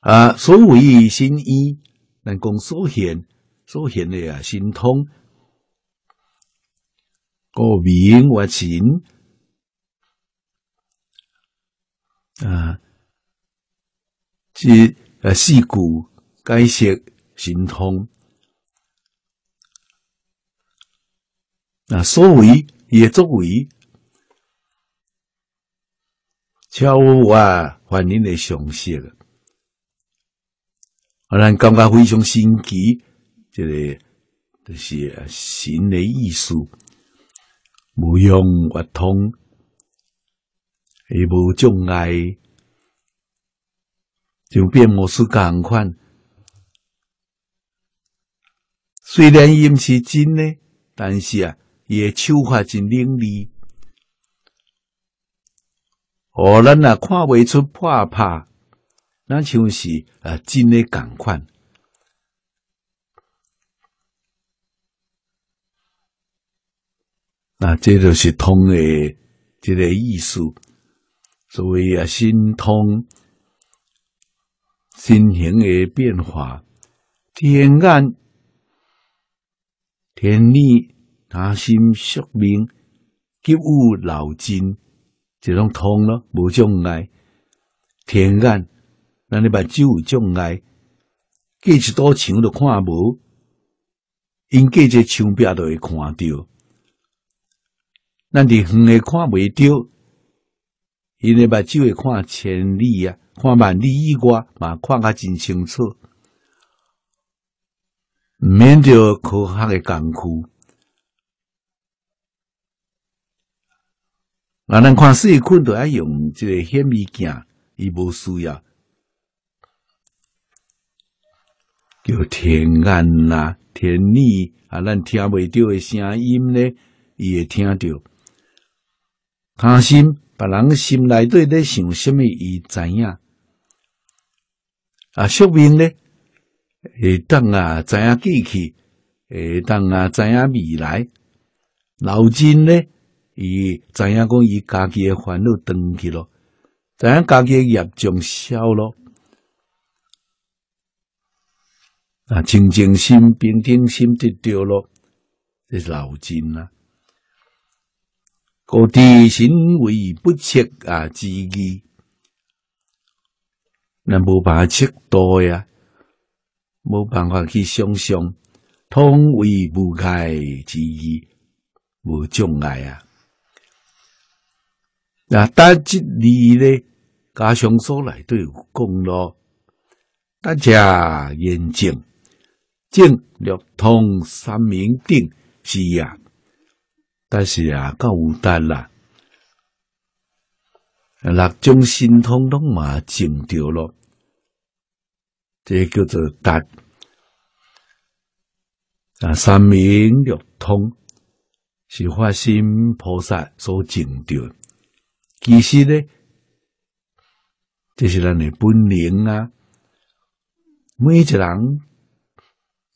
啊！所谓心意，能讲所现所现的啊，心通个明或情啊，即。啊，四故解释神通，啊，所为也作为，超乎我凡人的常识，啊，咱感觉非常新奇，这个就是神的意思，无用或通，也无障碍。就变魔术共款，虽然伊毋是真呢，但是啊，伊诶手法真伶俐，哦，咱啊看袂出破拍，那像是啊真诶共款，那这就是通诶这个意思，所谓啊心通。心形的变化，天眼、天理、他心、宿命，急物老金，这种通咯，无障碍。天眼，咱你把酒有障碍，过一道墙都看无，因过这墙壁都会看到。咱伫远诶看袂到，因为把酒会看千里啊。看万里以外嘛，看甲真清楚，毋免着科学诶工具。啊，咱看细菌都要用即个显微镜，伊无需要，叫天眼呐、天耳啊，咱听未到诶声音咧，伊会听到。他心，别人心内底在想什么，伊知影。啊，说明呢，会当啊，知影过去，会当啊，知影未来。老金呢，伊知影讲伊家己诶烦恼断去咯，知影家己诶业障消咯。啊，清净心、平等心得着咯，这是老金啊。各地心为不切啊之意。那无办法测度呀，无办法去想象，通为无碍之意，无障碍啊。那单即里咧，加上所来都有讲咯，大家严正正六通三明定是啊，但是啊，够有单啦。六种神通拢嘛正着咯，这叫做达啊。三明六通是发心菩萨所证着，其实呢，这是咱的本领啊。每一个人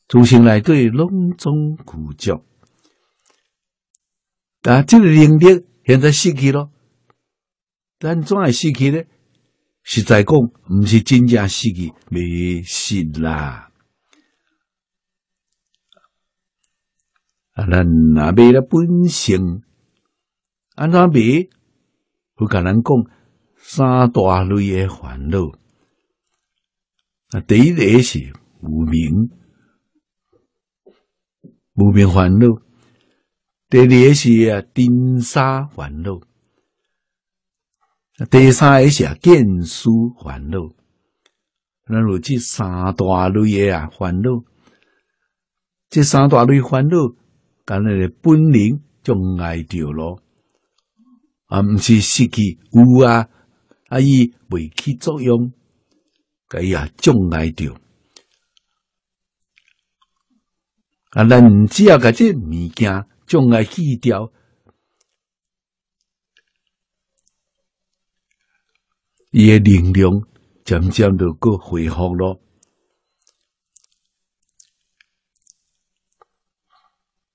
自性内底拢总具足，但这个能力现在失去了。但怎会失去呢？实在讲，毋是真正失去，未失啦。啊，咱若未了本性，安怎未？我甲咱讲三大类诶烦恼。啊，第一个是无明，无明烦恼；第二个是啊，丁沙烦恼。第三个是见书烦恼，那如这三大类的啊烦恼，这三大类烦恼，干那个本领障碍掉咯，啊，毋是失去有啊，啊伊未起作用，该啊障碍掉，啊，咱只要甲这物件障碍去掉。伊诶能量渐渐就搁恢复咯。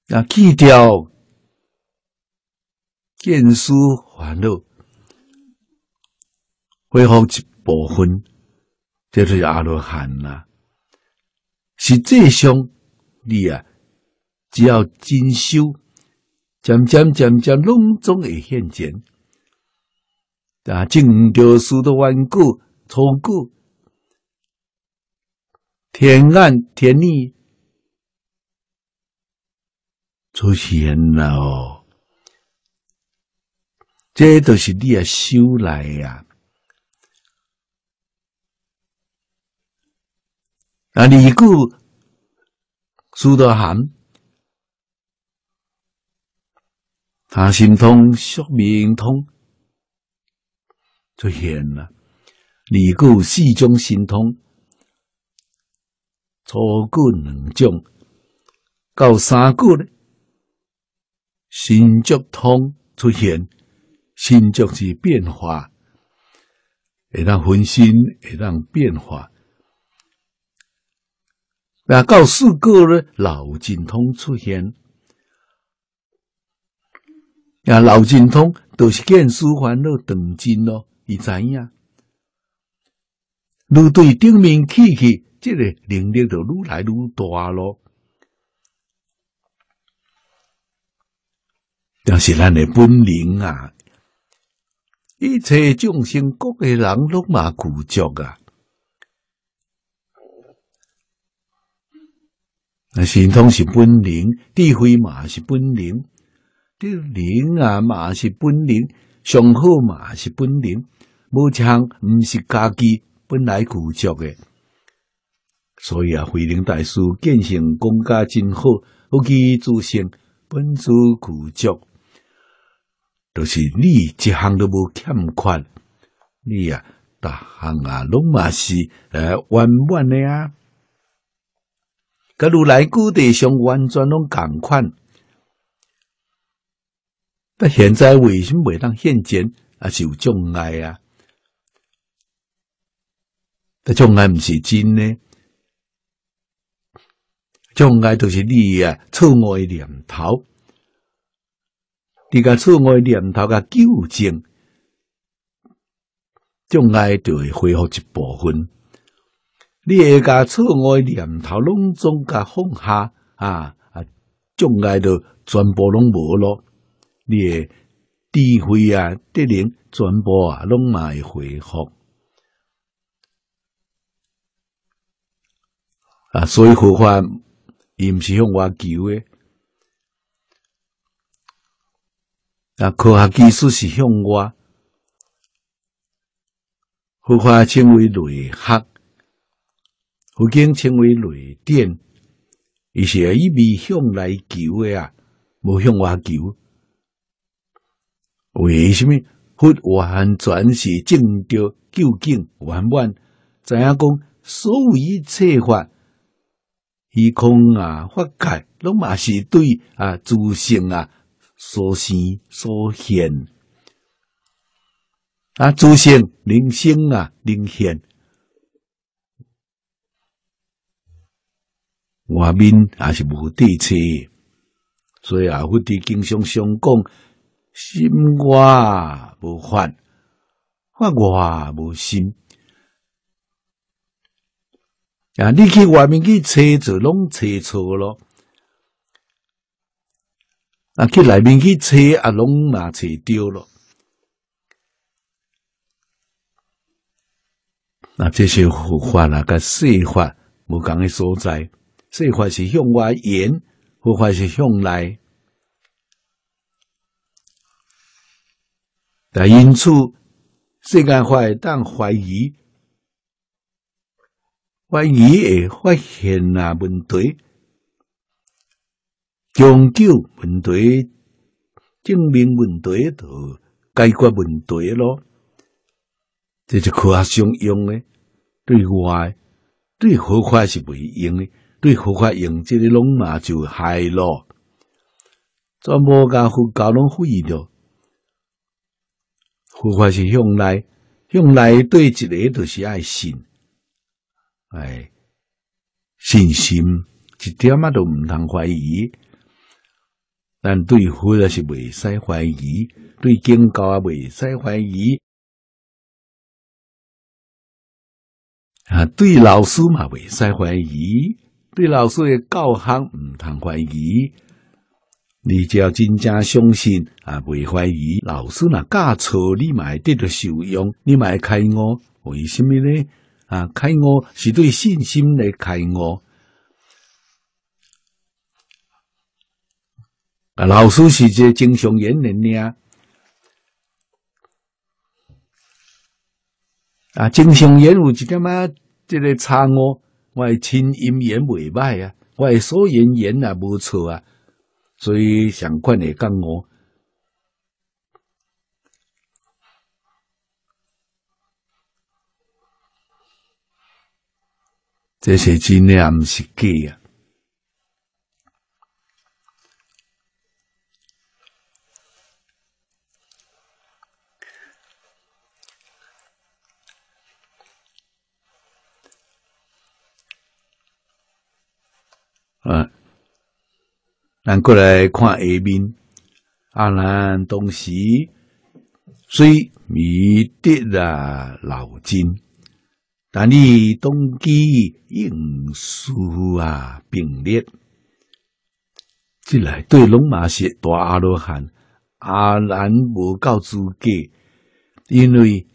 那去掉见思烦恼，恢复一部分，就是阿罗汉啦。实际上，你啊，只要进修，渐渐渐渐，拢总会现前。啊，净着书的顽固、错固、天暗天逆出现了哦，这都是你啊修来呀。啊，你故书的含，他心通，宿命通。出现了，二故四种心通，初故两种，到三故呢，心觉通出现，心觉是变化，会让分心，会让变化。那到四个呢，老精通出现，啊，老精通都是见书烦恼等经咯。伊知影，愈对顶面起去，这个能力就愈来愈大咯。但是咱的本领啊，一切众生各个人拢嘛具足啊。那神通是本领，智慧嘛是本领，智灵啊嘛是本领，上好嘛是本领。无像毋是家己本来具足诶，所以啊，慧能大师见性功家真好，有其自性本自具足，就是你一项都无欠款，你啊，大项啊，拢嘛是诶圆满的啊，甲如来故地上完全拢共款，但现在为什么未当现前，啊是有障碍啊？障碍毋是真呢，障碍就是你啊错误念头，你个错误念头个纠正，障碍就会恢复一部分。你会甲错误念头拢总甲放下啊啊，障碍就全部拢无咯。你诶智慧啊，德能全部啊拢嘛会恢复。啊，所以佛法伊毋是向我求诶，啊，科学技术是向我，佛法称为内学，佛经称为内典，伊是以味向来求诶啊，无向外求。为什么佛完全是正着究竟圆满？知影讲所有一切法。虚空啊，法界拢嘛是对啊，自性啊所生所现啊，自性灵性啊灵现，外面也是无对策，所以啊，佛伫经常相讲，心外无法，法外无心。啊！你去外面去找，就拢找错咯。啊，去内面去找，啊，拢嘛找着咯。那这些佛法那个说法，无共的所在。说法是向外言，佛法是向内。但因此，世间法会当怀疑。怀疑会发现啊问题，终究问题证明问题就解决问题咯。这是科学上用的，对外对合法是未用的，对合法用这个拢嘛就害咯。全部甲佛教拢废掉，佛法是向来向来对一个就是爱信。哎，信心一点啊都毋通怀疑，但对佛也是未使怀疑，对经教也未使怀疑，啊，对老师嘛未使怀疑，对老师的教学毋通怀疑。你只要真正相信啊，未怀疑，老师若教错，你嘛会得到受用，你嘛会开悟，为什么呢？啊，开悟是对信心的开悟。啊，老师是一个正常言人呢。啊，正常人有一点啊，这个差我，我亲音言未歹啊，我所言言也无错啊，所以相关的讲我。这些真的毋是假啊！啊，咱过来看下面，阿兰当时虽弥得啊老金。但你动机应数啊并列，即来对龙马是大阿罗汉，阿兰无够资格，因为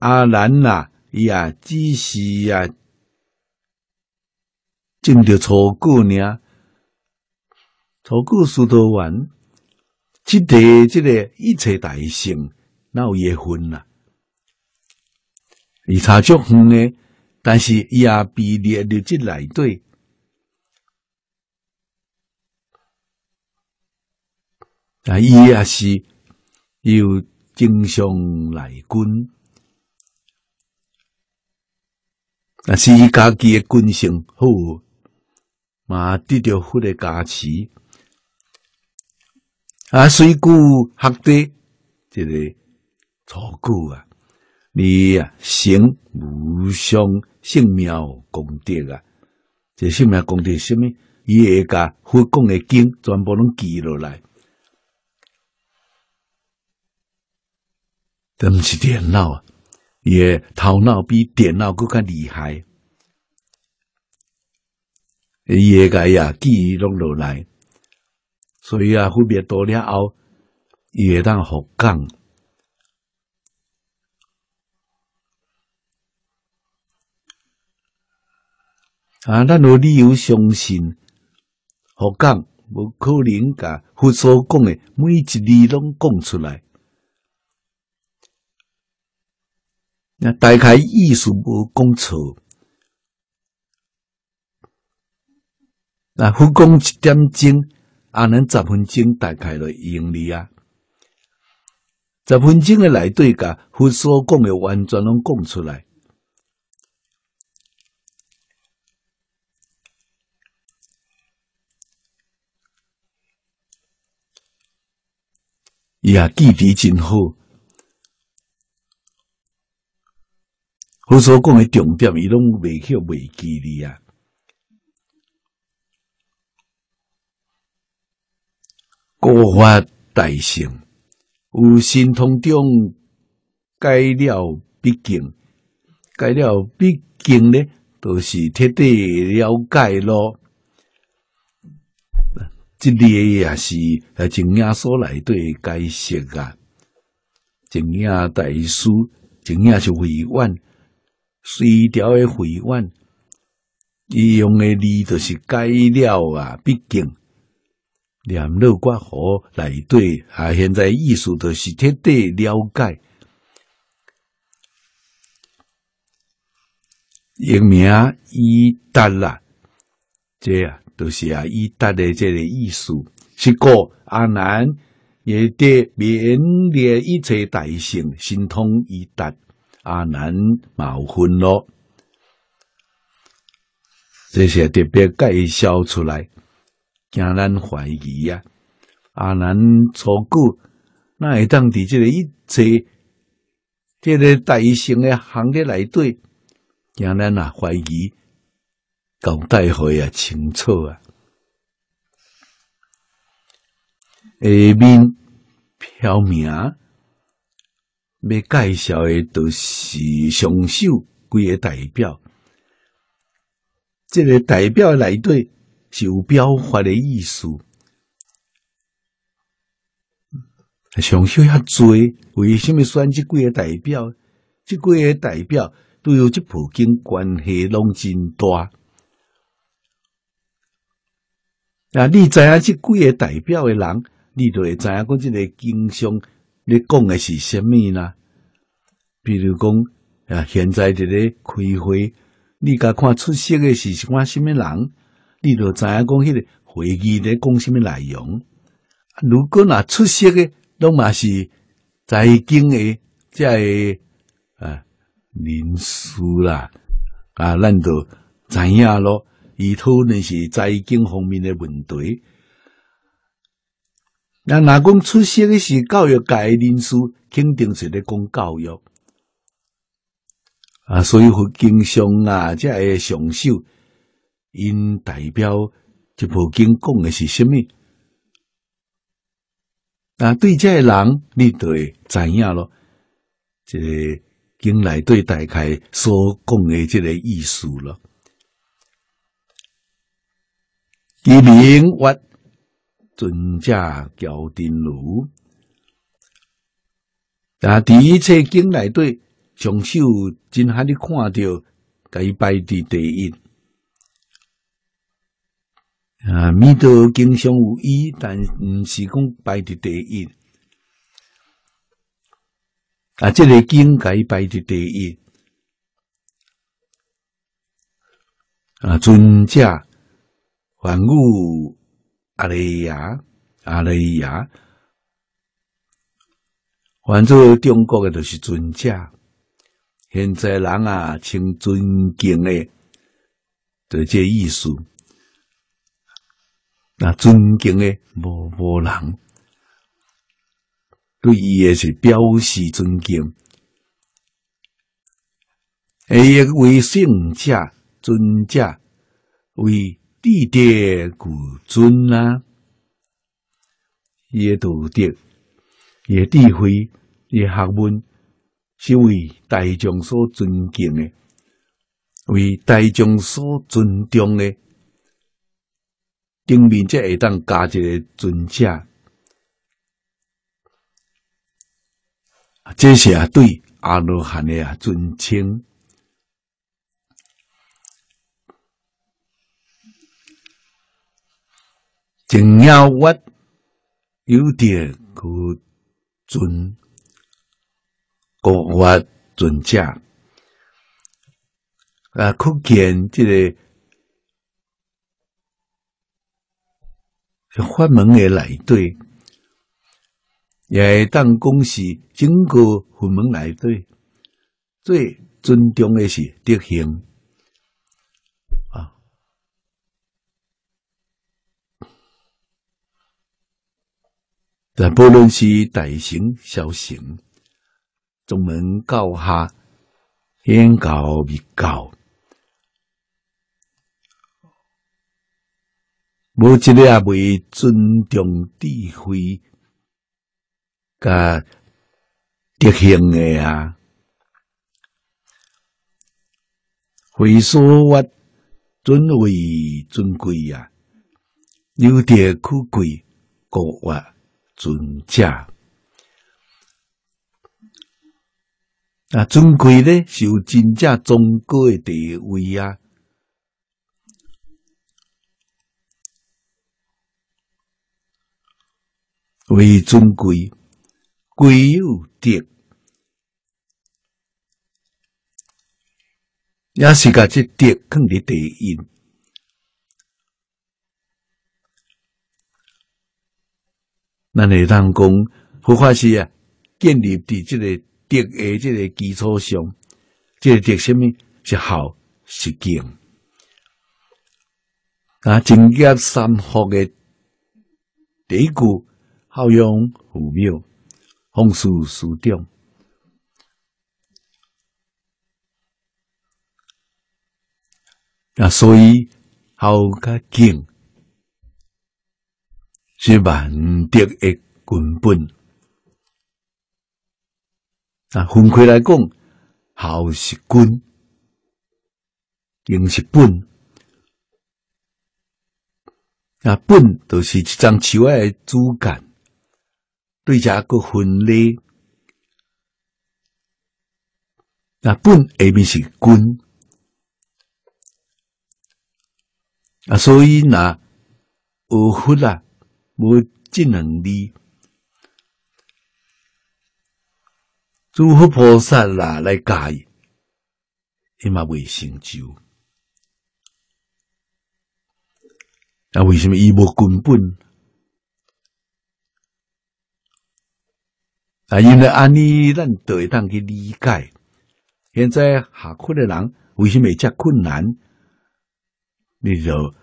阿兰呐，伊啊只是啊证着初果呢，初果数多完，即个即个一切大圣，哪有叶分呐？伊差足远诶，但是伊也比列入即内底，啊，伊也是有正常来军，但是伊家己诶军性好，嘛得到佛诶加持，啊，水故学得即个错故啊。你呀，行无上圣妙功德啊！这圣妙功德什么？伊会甲佛讲的经全部拢记落来，都毋是电脑啊！伊头脑比电脑更加厉害，伊会甲呀记录落来，所以啊，分别多了后，伊会当好讲。啊，咱有理由相信，何讲无可能甲佛所讲的每一字拢讲出来。那大概意思无讲错。那佛讲一点钟，啊，能十分钟大概就用哩啊。十分钟的内底，甲佛所讲的完全拢讲出来。也记忆真好，佛所讲的重点，伊拢袂去袂记哩啊。高发大圣，有神通中改了毕竟，改了毕竟呢，都是彻底了解咯。这里也是呃净雅所来对解释啊，净雅大师，净雅是委婉，随调的委婉，伊用的字就是改了啊，毕竟念落挂河来对啊，现在意思都是彻底了解，英名伊达啦，这啊。都是啊，伊达的这个意思，是个阿难也得勉励一切大圣心通伊达阿难冒分咯，这些特别介绍出来，惊咱怀疑啊。阿难错过，那会当伫这个一切这个大圣的行列内底，惊咱啊怀疑。交代会啊清楚啊，下面飘名要介绍的都是上首几个代表，这个代表来对是有表法的意思。上首遐多，为什么选这几个代表？这几个代表都有这部经关系拢真大。啊！你知影这几个代表的人，你就会知影讲这个经上你讲的是什么呢？比如讲啊，现在这个开会，你甲看出席的是什么什么人，你就知影讲迄个会议咧讲什么内容。如果若出席的都嘛是财经诶，即系啊人士啦，啊，咱就知影咯。伊讨论是财经方面的问题。那若讲出席的是教育界人士，肯定是咧讲教育啊。所以经常啊，即个上首因代表一部经讲的是什么？啊，对这个人，你就会知影咯。这个经来对大概所讲的这个意思咯。一名曰尊者教定如，啊！第一册经内底上首真罕你看到，该排伫第一。啊，弥陀经常有伊，但毋是讲排伫第一。啊，这个经该排伫第一。啊，尊者。梵语阿雷亚，阿雷亚，反正中国的都是尊者。现在人啊，称尊敬的，就这意思。那尊敬的无无人，对伊也是表示尊敬。诶，为圣者、尊者为。地地古尊啊，也道德，也智慧，也学问，是为大众所尊敬的，为大众所尊重的。顶面这会当加一个尊驾，这是啊，对阿罗汉的啊尊称。正要我有点个尊，给我尊驾啊，可见这个。法门的内底，也当讲是整个佛门内底最尊重的是德行。啊。但不论是大乘小乘，宗门教下，显教密教，无一个也未尊重智慧、甲德行的啊。会所我尊为尊贵啊，有德可贵，国我。尊者啊，尊贵呢，是有真正宗高的地位啊。为尊贵，贵有德，也是甲这德放伫第一。咱会当讲，佛法是啊，建立伫即个德的即个基础上，即个德什么？是好是敬啊？正业三福的第一句，孝养父母，奉事师长啊，所以孝甲敬。是万德的根本啊！分开来讲，孝是根，敬是本啊。本就是一张树的主干，对这个分类啊。本下面是根啊，所以那学佛啊。无这两字，诸佛菩萨啦来教，伊嘛未成就。那为什么伊无根本？啊，因为安尼咱都会当去理解。现在下课的人为什么遮困难？你就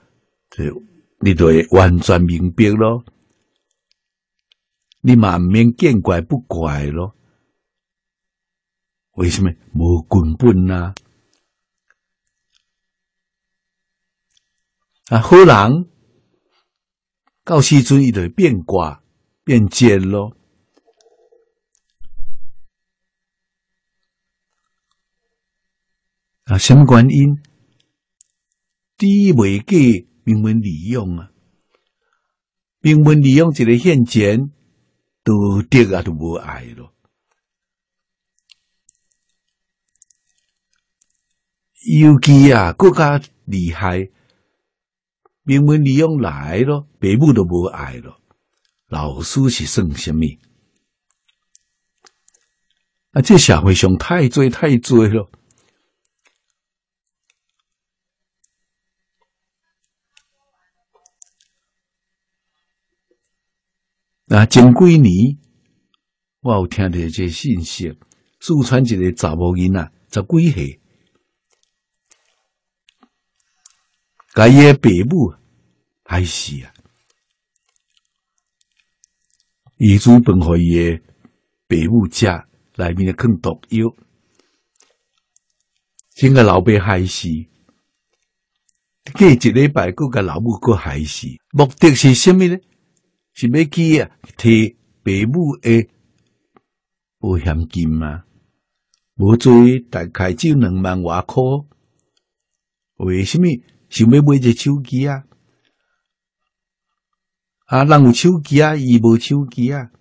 就。你就会完全明白咯，你嘛免见怪不怪咯。为什么无根本啊？啊，好人到时阵伊就变卦变贱咯。啊，什么原因？第一未记。名门利用啊，名门利用一个现钱，都得啊都无爱咯。尤其啊，更加厉害，名门利用来咯，父母都无爱咯。老师是算什么？啊，这社会上太多太多了。啊，前几年我有听到一个信息，四川一个查某囡仔十几岁，甲伊诶爸母害死啊！伊煮饭互伊诶爸母食，内面放毒药，整个老爸害死。过一礼拜，佫甲老母佫害死，目的是虾米呢？是要去啊摕爸母诶保险金吗？无做大概只有两万外块，为什么想要买只手机啊？啊，人有手机啊，伊无手机啊，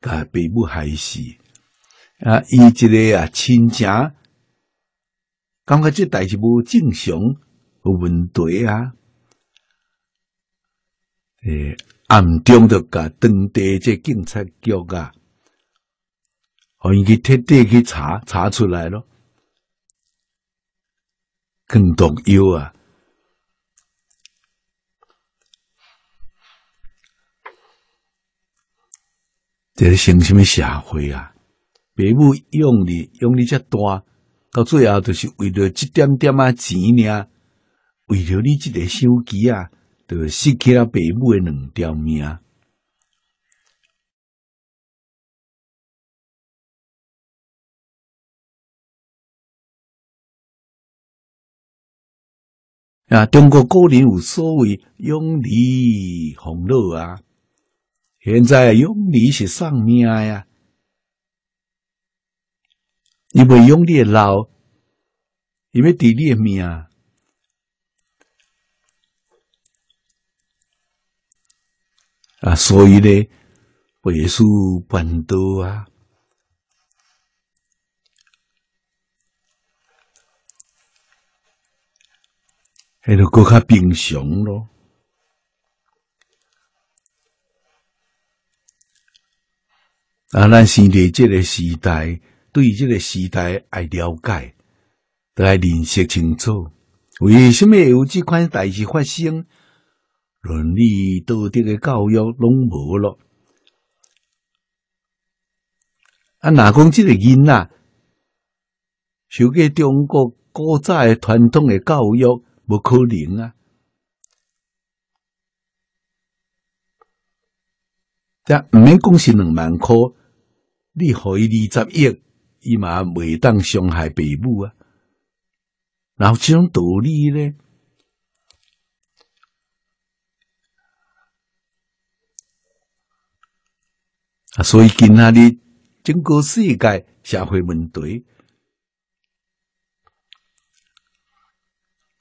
甲爸母害死啊！伊一个啊亲情，感觉这代是无正常，有问题啊！诶、暗中就甲当地这警察局啊，互伊去特地去查查出来咯，更动药啊！这是成什么社会啊？父母用你用你遮大，到最后都是为了这点点啊钱尔，为了你这个手机啊！就失去了父母的两条命。啊，中国古人有所谓“永利红乐”啊。现在用你是丧命呀，因为用你老，因为地你命啊，所以呢，为数不多啊，迄个更较平常咯。啊，咱生在这个时代，对这个时代爱了解，都爱认识清楚。为什么会有这款代志发生？伦理道德的教育拢无咯。啊，哪讲这个囡仔受过中国古早传统的教育，无可能啊！但毋免讲是两万块。你互伊二十亿，伊嘛未当伤害父母啊？然后这种道理呢？啊，所以今仔日整个世界社会问题，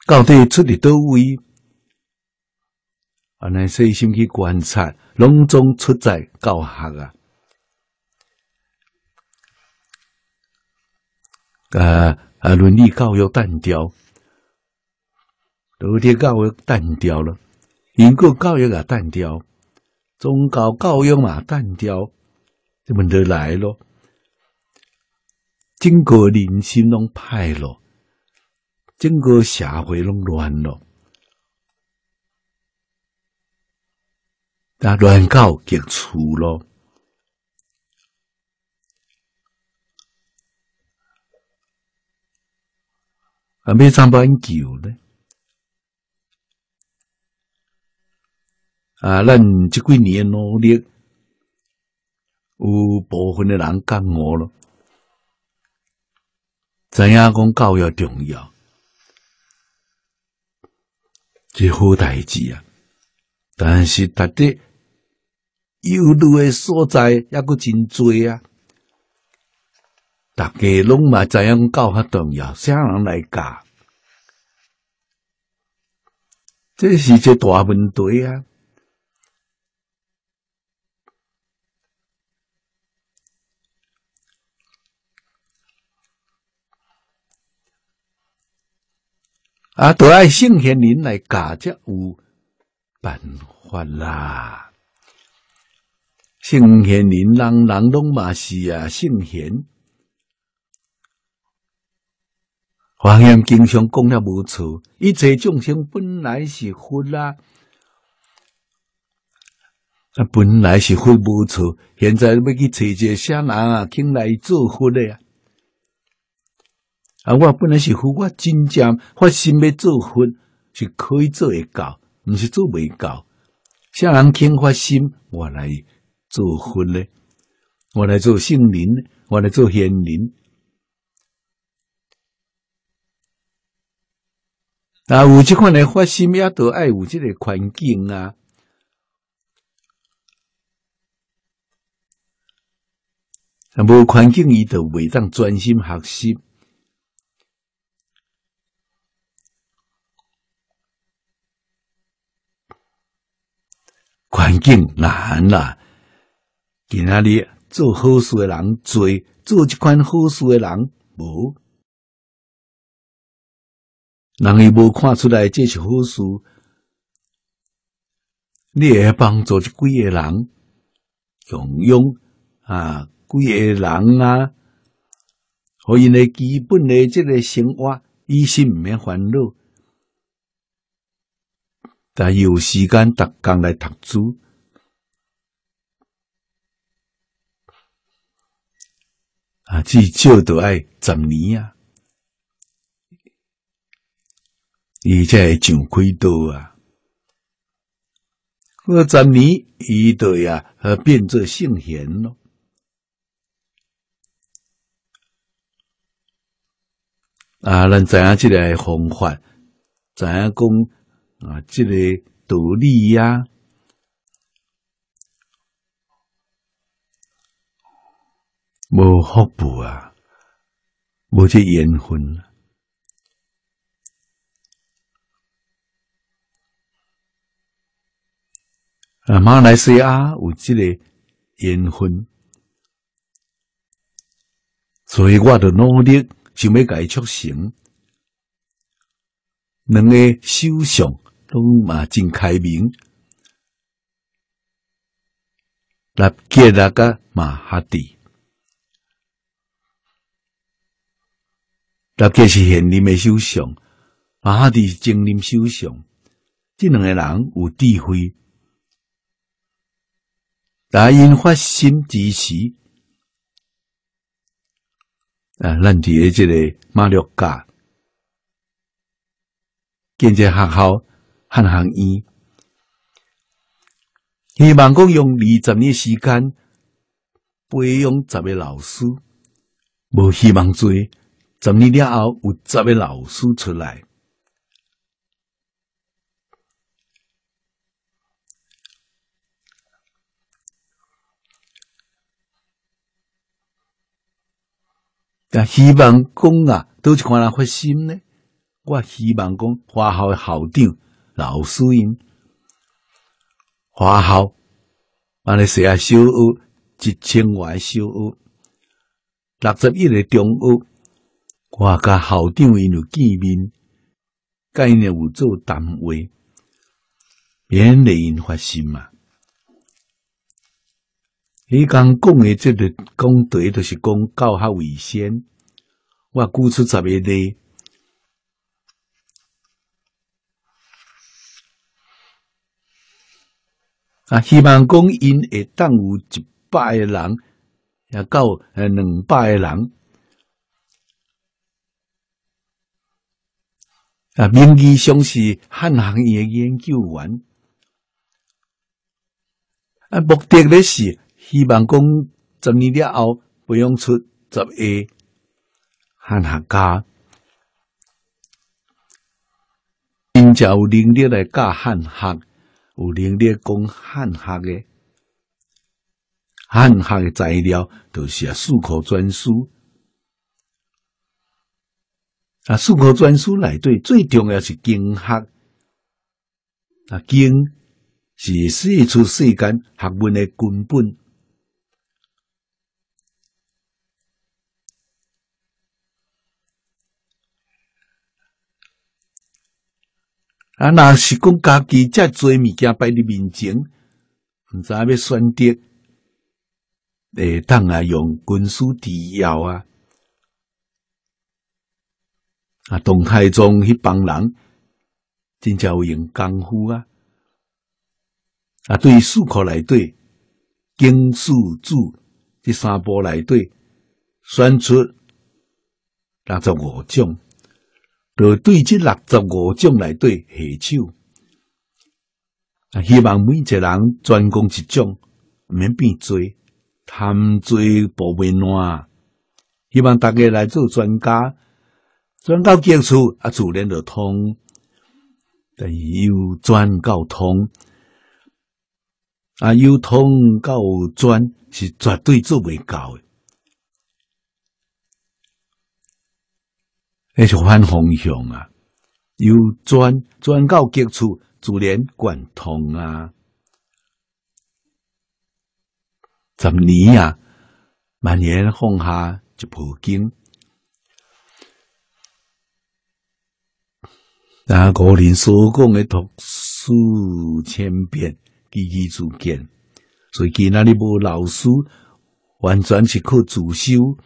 到底出伫倒位？啊，咱细心去观察，拢总出在教学啊。啊啊！伦理教育单调，道德教育单调了，因果教育也单调，宗教教育嘛单调，这问题来咯。整个人心拢歹咯，整个社会拢乱咯，啊，乱搞极处咯。啊，要怎办救呢？啊，咱这几年努力，有部分的人讲我了，知影讲教育重要，这好代志啊！但是，他的忧虑的所在也阁真多啊。大家拢嘛知影教较重要，啥人来教？这是一个大问题啊！啊，都爱圣贤人来教，才有办法啦。圣贤人，人人拢嘛是啊，圣贤。华严经常讲了无错，一切众生本来是佛啦，啊，本来是佛无错，现在要去找一个啥人啊，请来做佛的呀？啊，我本来是佛，我真正发心要做佛，是可以做会到，毋是做未到。啥人肯发心，我来做佛咧，我来做圣人，我来做贤人。啊，有即款的发心，也都爱有即个环境啊。啊，无环境，伊就未当专心学习。环境难啦，今仔日做好事诶人多，做即款好事诶人无。人伊无看出来，这是好事。你会帮助即几个人，用用啊，几个人啊，互因诶基本诶即个生活，一心毋免烦恼，但有时间逐工来读书，啊，至少都爱十年啊，伊才会上轨道啊。过十年，伊就呀，呃，变作圣贤咯。啊，咱知影即个方法，知影讲啊，即个道理呀，无福报啊，无这缘分。啊，马来西亚有这个缘分，所以我的努力就要改促成。两个首相都嘛真开明，那吉那个马哈迪，那吉是现任的首相，马哈蒂是前任首相，这两个人有智慧。大因发心支持。啊，咱伫诶即个马六甲。建设学校汉学院，希望讲用二十年时间培养十个老师，无希望做十年了后有十个老师出来。但希望讲啊，都是看人发心呢。我希望讲华校校长老师因华校，安尼写下小学一千外小学，六十一个中学，我甲校长因有见面，概念有做谈话，勉励因发心嘛。你刚讲的这个讲对，就是讲教学为先。我举出十个例，啊，希望讲因会当有一百个人，也到呃两百个人，啊，名义上是汉学院的研究员，啊，目的咧是。希望讲十年了后培养出十个汉学家，真正有能力来教汉学，有能力讲汉学的汉学的材料，都是啊，数口专书。啊，四科专书内底最重要是经学，啊，经是四处世间学问的根本。啊，若是讲家己遮做物件摆伫面前，毋知要选择，会当啊用军事治药啊，啊，东海中迄帮人真正有用功夫啊，啊，对于数课内底经数主这三部内底选出六十五种。就对这六十五种来对下手，啊，希望每一个人专攻一种，免变多，贪多不变乱。希望大家来做专家，专到结束啊，自然就通。但由专到通，啊，由通到专是绝对做未到的。那是反方向啊！由转转到极处，自然贯通啊！十年啊，万年放下一部经，那古人所讲的读书千遍，基基自见，所以今仔日无老师，完全是靠自修，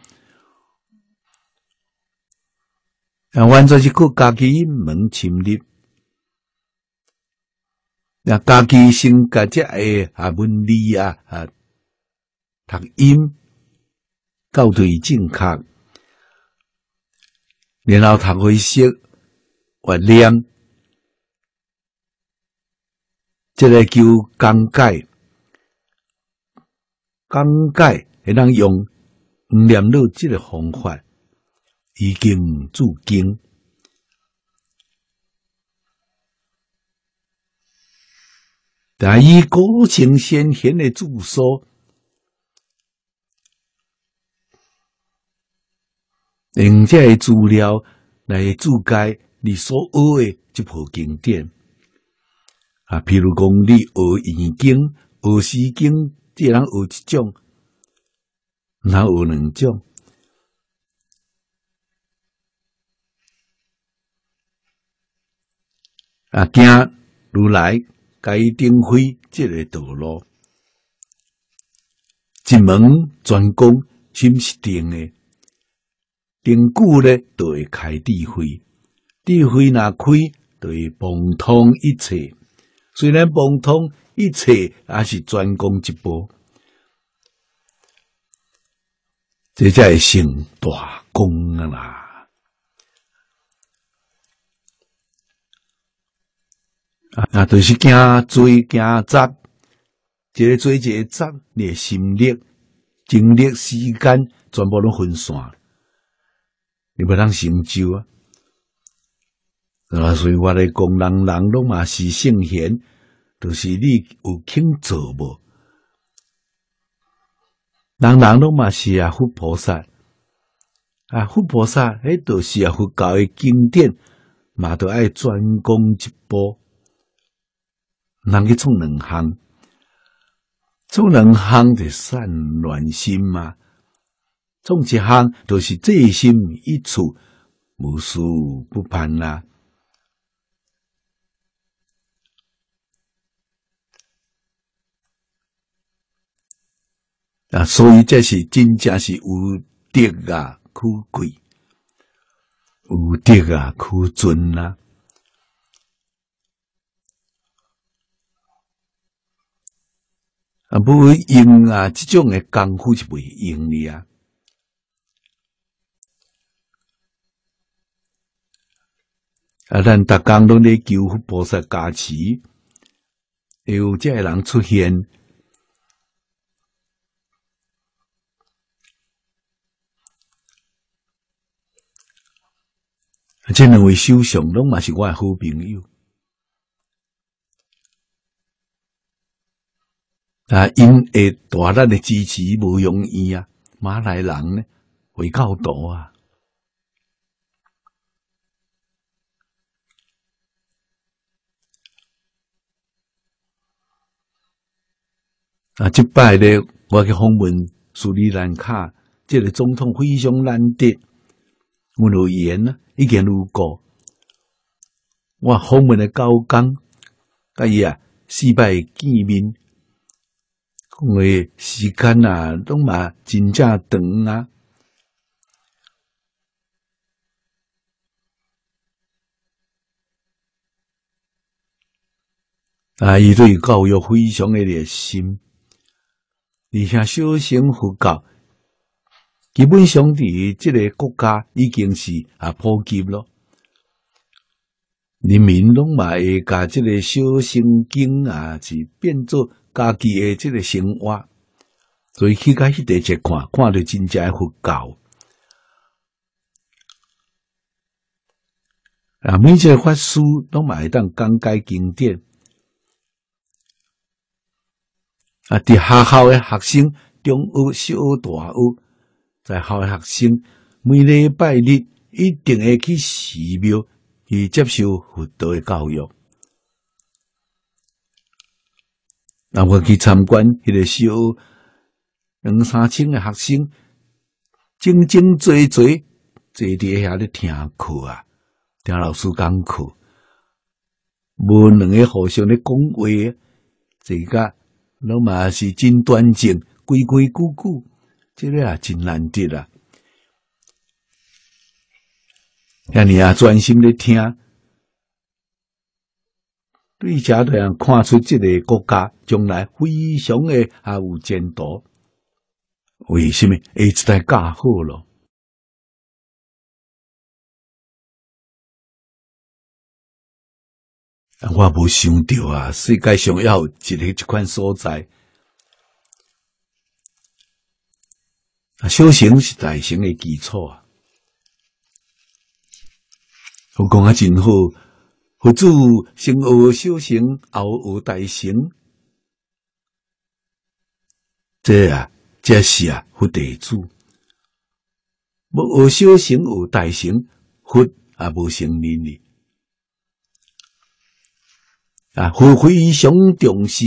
啊，完全是靠家己门深入，啊，家己先家只个啊文理啊啊读音，校对正确，然后读会识，或念。即个叫讲解，讲解会当用念老即个方法，以经注经，但以古圣先贤的著作，用这资料来注解你所学的这部经典。啊，譬如讲，你学易经、学诗经，只能学一种，哪学两种？啊，惊如来该定慧这个道路，一门专攻，心是定的，定久咧，就会开智慧，智慧若开，就会通通一切。虽然崩通一切，也是专攻一波，这才是成大功啊啦！啊，就是惊追惊杂，一个追一个杂，你心力、精力、时间全部拢分散，你不当成就啊！啊，所以我来讲，人人拢嘛是圣贤，就是你有肯做无？人人拢嘛是啊佛菩萨，啊佛菩萨，迄都是啊佛教诶经典，嘛都爱专攻一部，人去创两项，创两项就善乱心嘛，创一项就是这心一处，无事不办啦。啊，所以这是真正是有德啊，可贵；有德啊，可尊啊。啊，不用啊，这种的功夫是不用的啊。啊，咱逐工拢咧求佛菩萨加持，有这人出现。啊这两位首相拢嘛是我好朋友，啊，因会大力的支持无容易啊，马来人呢会较多啊，啊，即摆咧我去访问斯里兰卡，这个总统非常难得。我留言呢，已经路过，我访问的高岗，甲伊啊，四摆见面，讲话时间啊，拢嘛真正长啊。啊，伊对教育非常的热心，而且小心佛教。基本上，伫即个国家已经是啊普及咯，人民拢嘛会甲即个小圣经啊，是变做家己的即个生活，所以去甲迄第一看，看着真正佛教。啊，每一个法师拢嘛会当讲解经典，啊，伫学校的学生，中学、小学、大学。在校诶学生每礼拜日一定会去寺庙去接受佛道的教育。那我去参观迄个小两三千的学生，正正坐坐坐伫遐咧听课啊，听老师讲课，无两个互相咧讲话，这个老嘛是真端正，规规矩矩，这个也真难得啦。遐你啊，专心咧听，对家这样看出这个国家将来非常的啊有前途。为什么？一直在教好咯。我无想到啊，世界上要有一个这款所在。啊，修行是大成的基础啊。我讲啊真好，佛祖先学修行，后学大成。这啊，这是啊，佛弟子。无学修行，学大成，佛也无成人哩。啊，佛非常重视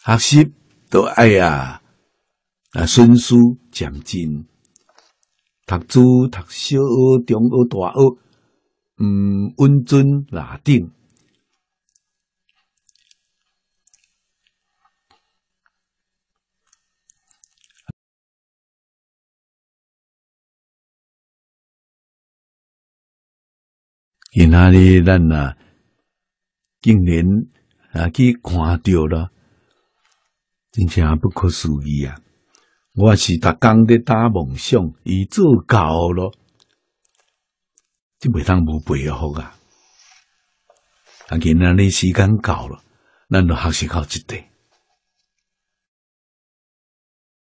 学习，都爱啊啊，顺序渐进。读书读小学、中学、大学，嗯，稳准拿定。因那里咱啊，竟然啊去看到了，真正不可思议啊！我是逐工咧打梦想，伊做到了，就袂当无背负啊！啊，今仔日时间到了，咱就学习到一点。